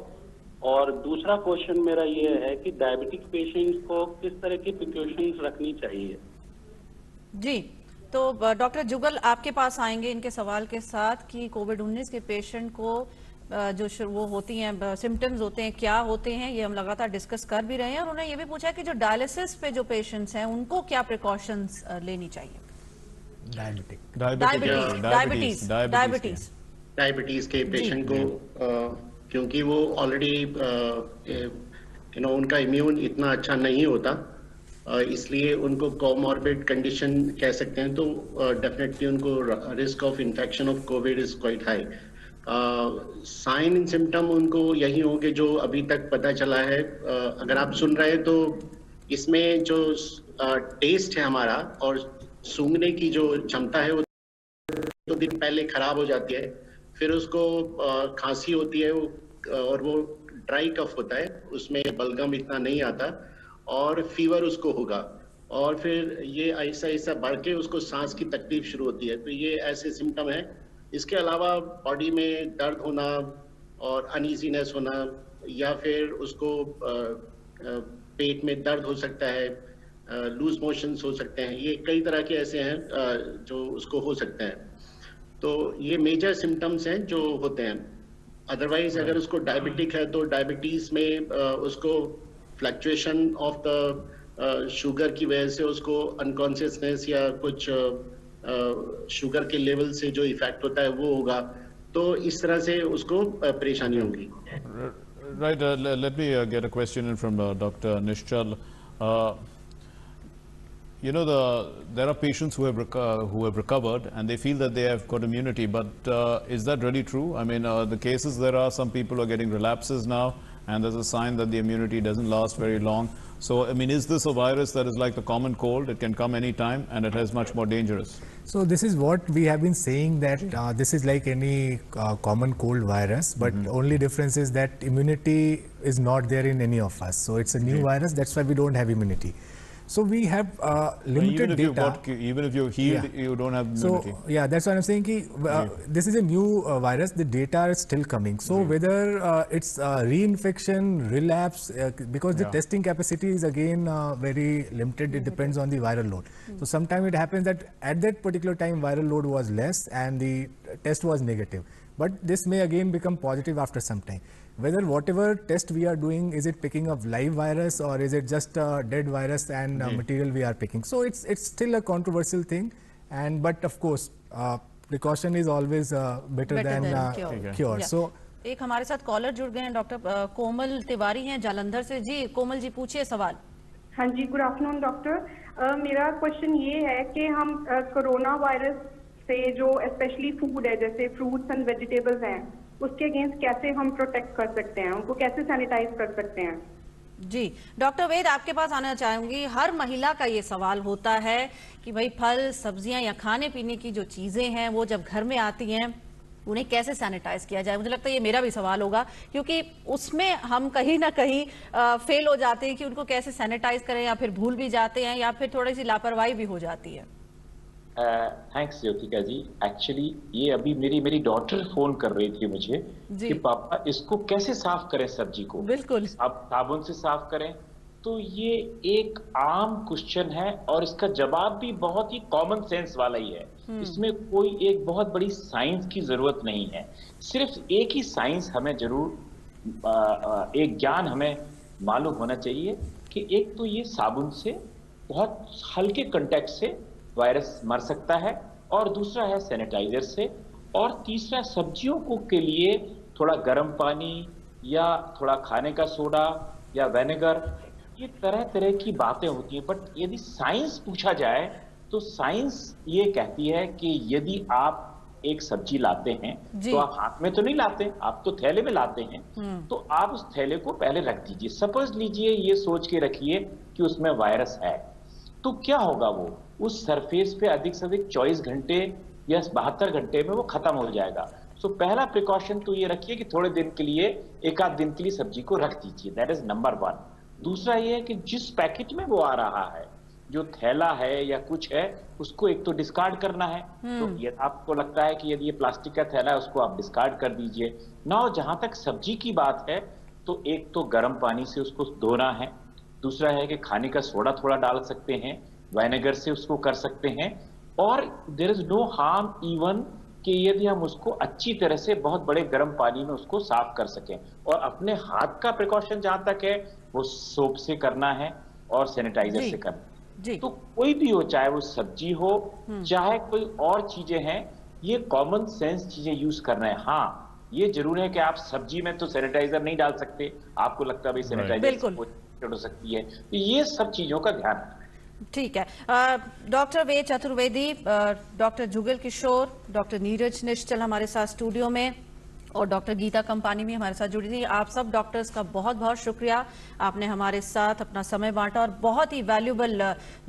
और दूसरा क्वेश्चन मेरा ये है कि डायबिटिक पेशेंट्स को किस तरह की प्रिकॉशंस रखनी चाहिए? जी तो डॉक्टर जुगल आपके पास आएँगे इनके सवाल के साथ कि कोविड 19 के पेशेंट को जो वो होती हैं सिम्टम्स होते हैं क्या होते हैं ये हम लगातार डिस्कस कर भी रहे हैं और उन्होंने ये भी पूछा है कि जो डायलिसिस पे जो पेशेंट्स हैं उनको क्या प्रिकॉशंस लेनी चाहिए? डायबिटिक डायबिटीज़ डायबिटीज़ डायबिटीज़ के पेशेंट को क्योंकि वो ऑलरेडी यू नो उनका इम्यून इतना अच्छा नहीं होता। इसलिए उनको कोमॉर्बिड कंडीशन कह सकते हैं तो डेफिनेटली उनको risk of infection of covid is quite high sign in symptom उनको यही होंगे जो अभी तक पता चला है। अ, अगर आप सुन रहे हैं तो इसमें जो टेस्ट uh, है हमारा और सूंघने की जो क्षमता है वो दो दिन पहले खराब हो जाती है। फिर उसको खांसी होती है और वो ड्राई कफ होता है, उसमें बलगम इतना नहीं आता और फीवर उसको होगा। और फिर ये ऐसा ऐसा बढ़ के उसको सांस की तकलीफ़ शुरू होती है। तो ये ऐसे सिम्टम है। इसके अलावा बॉडी में दर्द होना और अनइजीनेस होना या फिर उसको पेट में दर्द हो सकता है लूज मोशंस हो सकते हैं। ये कई तरह के ऐसे हैं जो उसको हो सकते हैं। तो ये मेजर सिम्टम्स हैं जो होते हैं अदरवाइज़ अगर उसको डायबिटिक है तो डायबिटीज़ में उसको फ्लक्चुएशन ऑफ़ द शुगर की वजह से उसको अनकॉन्शियसनेस या कुछ शुगर के लेवल से जो इफ़ेक्ट होता है वो होगा तो इस तरह से उसको परेशानी होगी Right, uh, le- let me uh, get a question in from uh, Dr. Nishchal. You know, the there are patients who have reco- who have recovered and they feel that they have got immunity. But uh, is that really true? I mean, uh, the cases there are some people are getting relapses now, and there's a sign that the immunity doesn't last very long. So, I mean, is this a virus that is like the common cold? It can come any time, and it is much more dangerous. So this is what we have been saying that uh, this is like any uh, common cold virus, but only difference is that immunity is not there in any of us. So it's a new Okay. virus. That's why we don't have immunity. So we have uh, But limited even if data. you've got, even if you're healed, Yeah. you don't have So yeah, that's what I'm saying. Ki, uh, this is a new uh, virus. The data is still coming. So whether uh, it's uh, reinfection, relapse, uh, because the Yeah. testing capacity is again uh, very limited. It depends on the viral load. So sometimes it happens that at that particular time viral load was less and the test was negative. But this may again become positive after some time Whether whatever test we are doing, is it picking up live virus or is it just a dead virus and uh, Ji. material we are picking? So it's it's still a controversial thing, and but of course, uh, precaution is always uh, better, Better than, than uh, cure. cure. Yeah. So एक हमारे साथ collar जुड़ गए हैं doctor अ, कोमल तिवारी हैं जालंधर से जी कोमल जी पूछिए सवाल हाँ जी गुड आफ्टरनून डॉक्टर अ, मेरा क्वेश्चन ये है कि हम अ, कोरोना वायरस से जो स्पेशली फूड है जैसे फ्रूट्स एंड वेजिटेबल्स हैं उसके अगेंस्ट कैसे हम प्रोटेक्ट कर सकते हैं? उनको कैसे सैनिटाइज कर सकते हैं? जी डॉक्टर वेद आपके पास आना चाहूँगी। हर महिला का ये सवाल होता है कि भाई फल सब्ज़ियाँ या खाने पीने की जो चीज़ें हैं वो जब घर में आती हैं उन्हें कैसे सैनिटाइज किया जाए? मुझे लगता है ये मेरा भी सवाल होगा क्योंकि उसमें हम कहीं ना कहीं अ, फेल हो जाते हैं कि उनको कैसे सैनिटाइज करें या फिर भूल भी जाते हैं या फिर थोड़ी सी लापरवाही भी हो जाती है। थैंक्स ज्योतिका जी एक्चुअली ये अभी मेरी मेरी डॉटर फ़ोन कर रही थी मुझे कि पापा इसको कैसे साफ़ करें सब्ज़ी को? बिल्कुल। आप साबुन से साफ़ करें। तो ये एक आम क्वेश्चन है और इसका जवाब भी बहुत ही कॉमन सेंस वाला ही है। हम्म। इसमें कोई एक बहुत बड़ी साइंस की ज़रूरत नहीं है। सिर्फ़ एक ही साइंस हमें ज़रूर आ, आ, एक ज्ञान हमें मालूम होना चाहिए कि एक तो ये साबुन से बहुत हल्के कंटेक्ट से वायरस मर सकता है और दूसरा है सैनिटाइजर से। और तीसरा सब्जियों को के लिए थोड़ा गर्म पानी या थोड़ा खाने का सोडा या वेनेगर ये तरह तरह की बातें होती हैं। बट यदि साइंस पूछा जाए तो साइंस ये कहती है कि यदि आप एक सब्ज़ी लाते हैं तो आप हाथ में तो नहीं लाते आप तो थैले में लाते हैं। तो आप उस थैले को पहले रख दीजिए। सपोज़ लीजिए ये सोच के रखिए कि उसमें वायरस है। तो क्या होगा वो? उस सरफेस पे अधिक से अधिक 24 घंटे या बहत्तर घंटे में वो खत्म हो जाएगा। सो पहला प्रिकॉशन तो ये रखिए कि थोड़े दिन के लिए एक आध दिन के लिए सब्ज़ी को रख दीजिए। दैट इज़ नंबर वन दूसरा ये है कि जिस पैकेट में वो आ रहा है जो थैला है या कुछ है उसको एक तो डिस्कार्ड करना है। तो हम्म। ये आपको लगता है कि यदि ये प्लास्टिक का थैला है उसको आप डिस्कार्ड कर दीजिए। ना जहाँ तक सब्ज़ी की बात है तो एक तो गर्म पानी से उसको धोना है। दूसरा है कि खाने का सोडा थोड़ा डाल सकते हैं वाइनेगर से उसको कर सकते हैं और there is no harm even कि यदि हम उसको अच्छी तरह से बहुत बड़े गर्म पानी में उसको साफ़ कर सकें। और अपने हाथ का प्रिकॉशन जहाँ तक है वो सोप से करना है और सैनिटाइजर से करना जी। तो कोई भी हो चाहे वो सब्ज़ी हो हम्म। चाहे कोई और चीज़ें हैं ये कॉमन सेंस चीज़ें यूज़ करना है। हाँ ये ज़रूर है कि आप सब्ज़ी में तो सैनिटाइजर नहीं डाल सकते। आपको लगता है भाई सैनिटाइजर हो सकती है। तो ये सब चीज़ों का ध्यान रखना ठीक है। Doctor Ved Chaturvedi doctor Jugal Kishore doctor Neeraj Nishchal हमारे साथ स्टूडियो में और डॉक्टर गीता कंपानी भी हमारे साथ जुड़ी थी। आप सब डॉक्टर्स का बहुत बहुत शुक्रिया। आपने हमारे साथ अपना समय बांटा और बहुत ही वैल्यूबल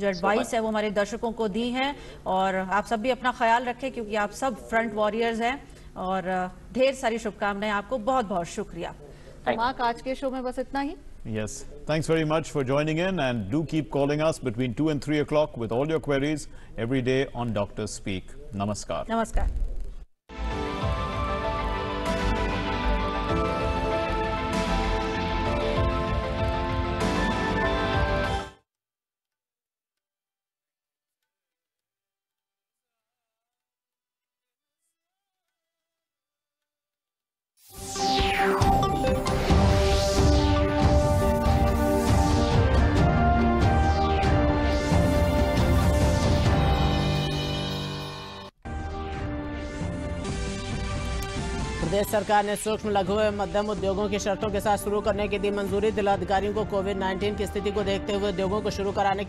जो एडवाइस है वो हमारे दर्शकों को दी है। और आप सब भी अपना ख्याल रखें क्योंकि आप सब फ्रंट वॉरियर्स हैं। और ढेर सारी शुभकामनाएँ। आपको बहुत बहुत शुक्रिया। तो मार्क आज के शो में बस इतना ही। Yes. Thanks very much for joining in and do keep calling us between 2 and 3 o'clock with all your queries every day on Doctors Speak. Namaskar. Namaskar. सरकार ने सूक्ष्म, लघु एवं मध्यम उद्योगों की शर्तों के साथ शुरू करने की दी मंजूरी जिलाधिकारियों को कोविड 19 की स्थिति को देखते हुए उद्योगों को शुरू कराने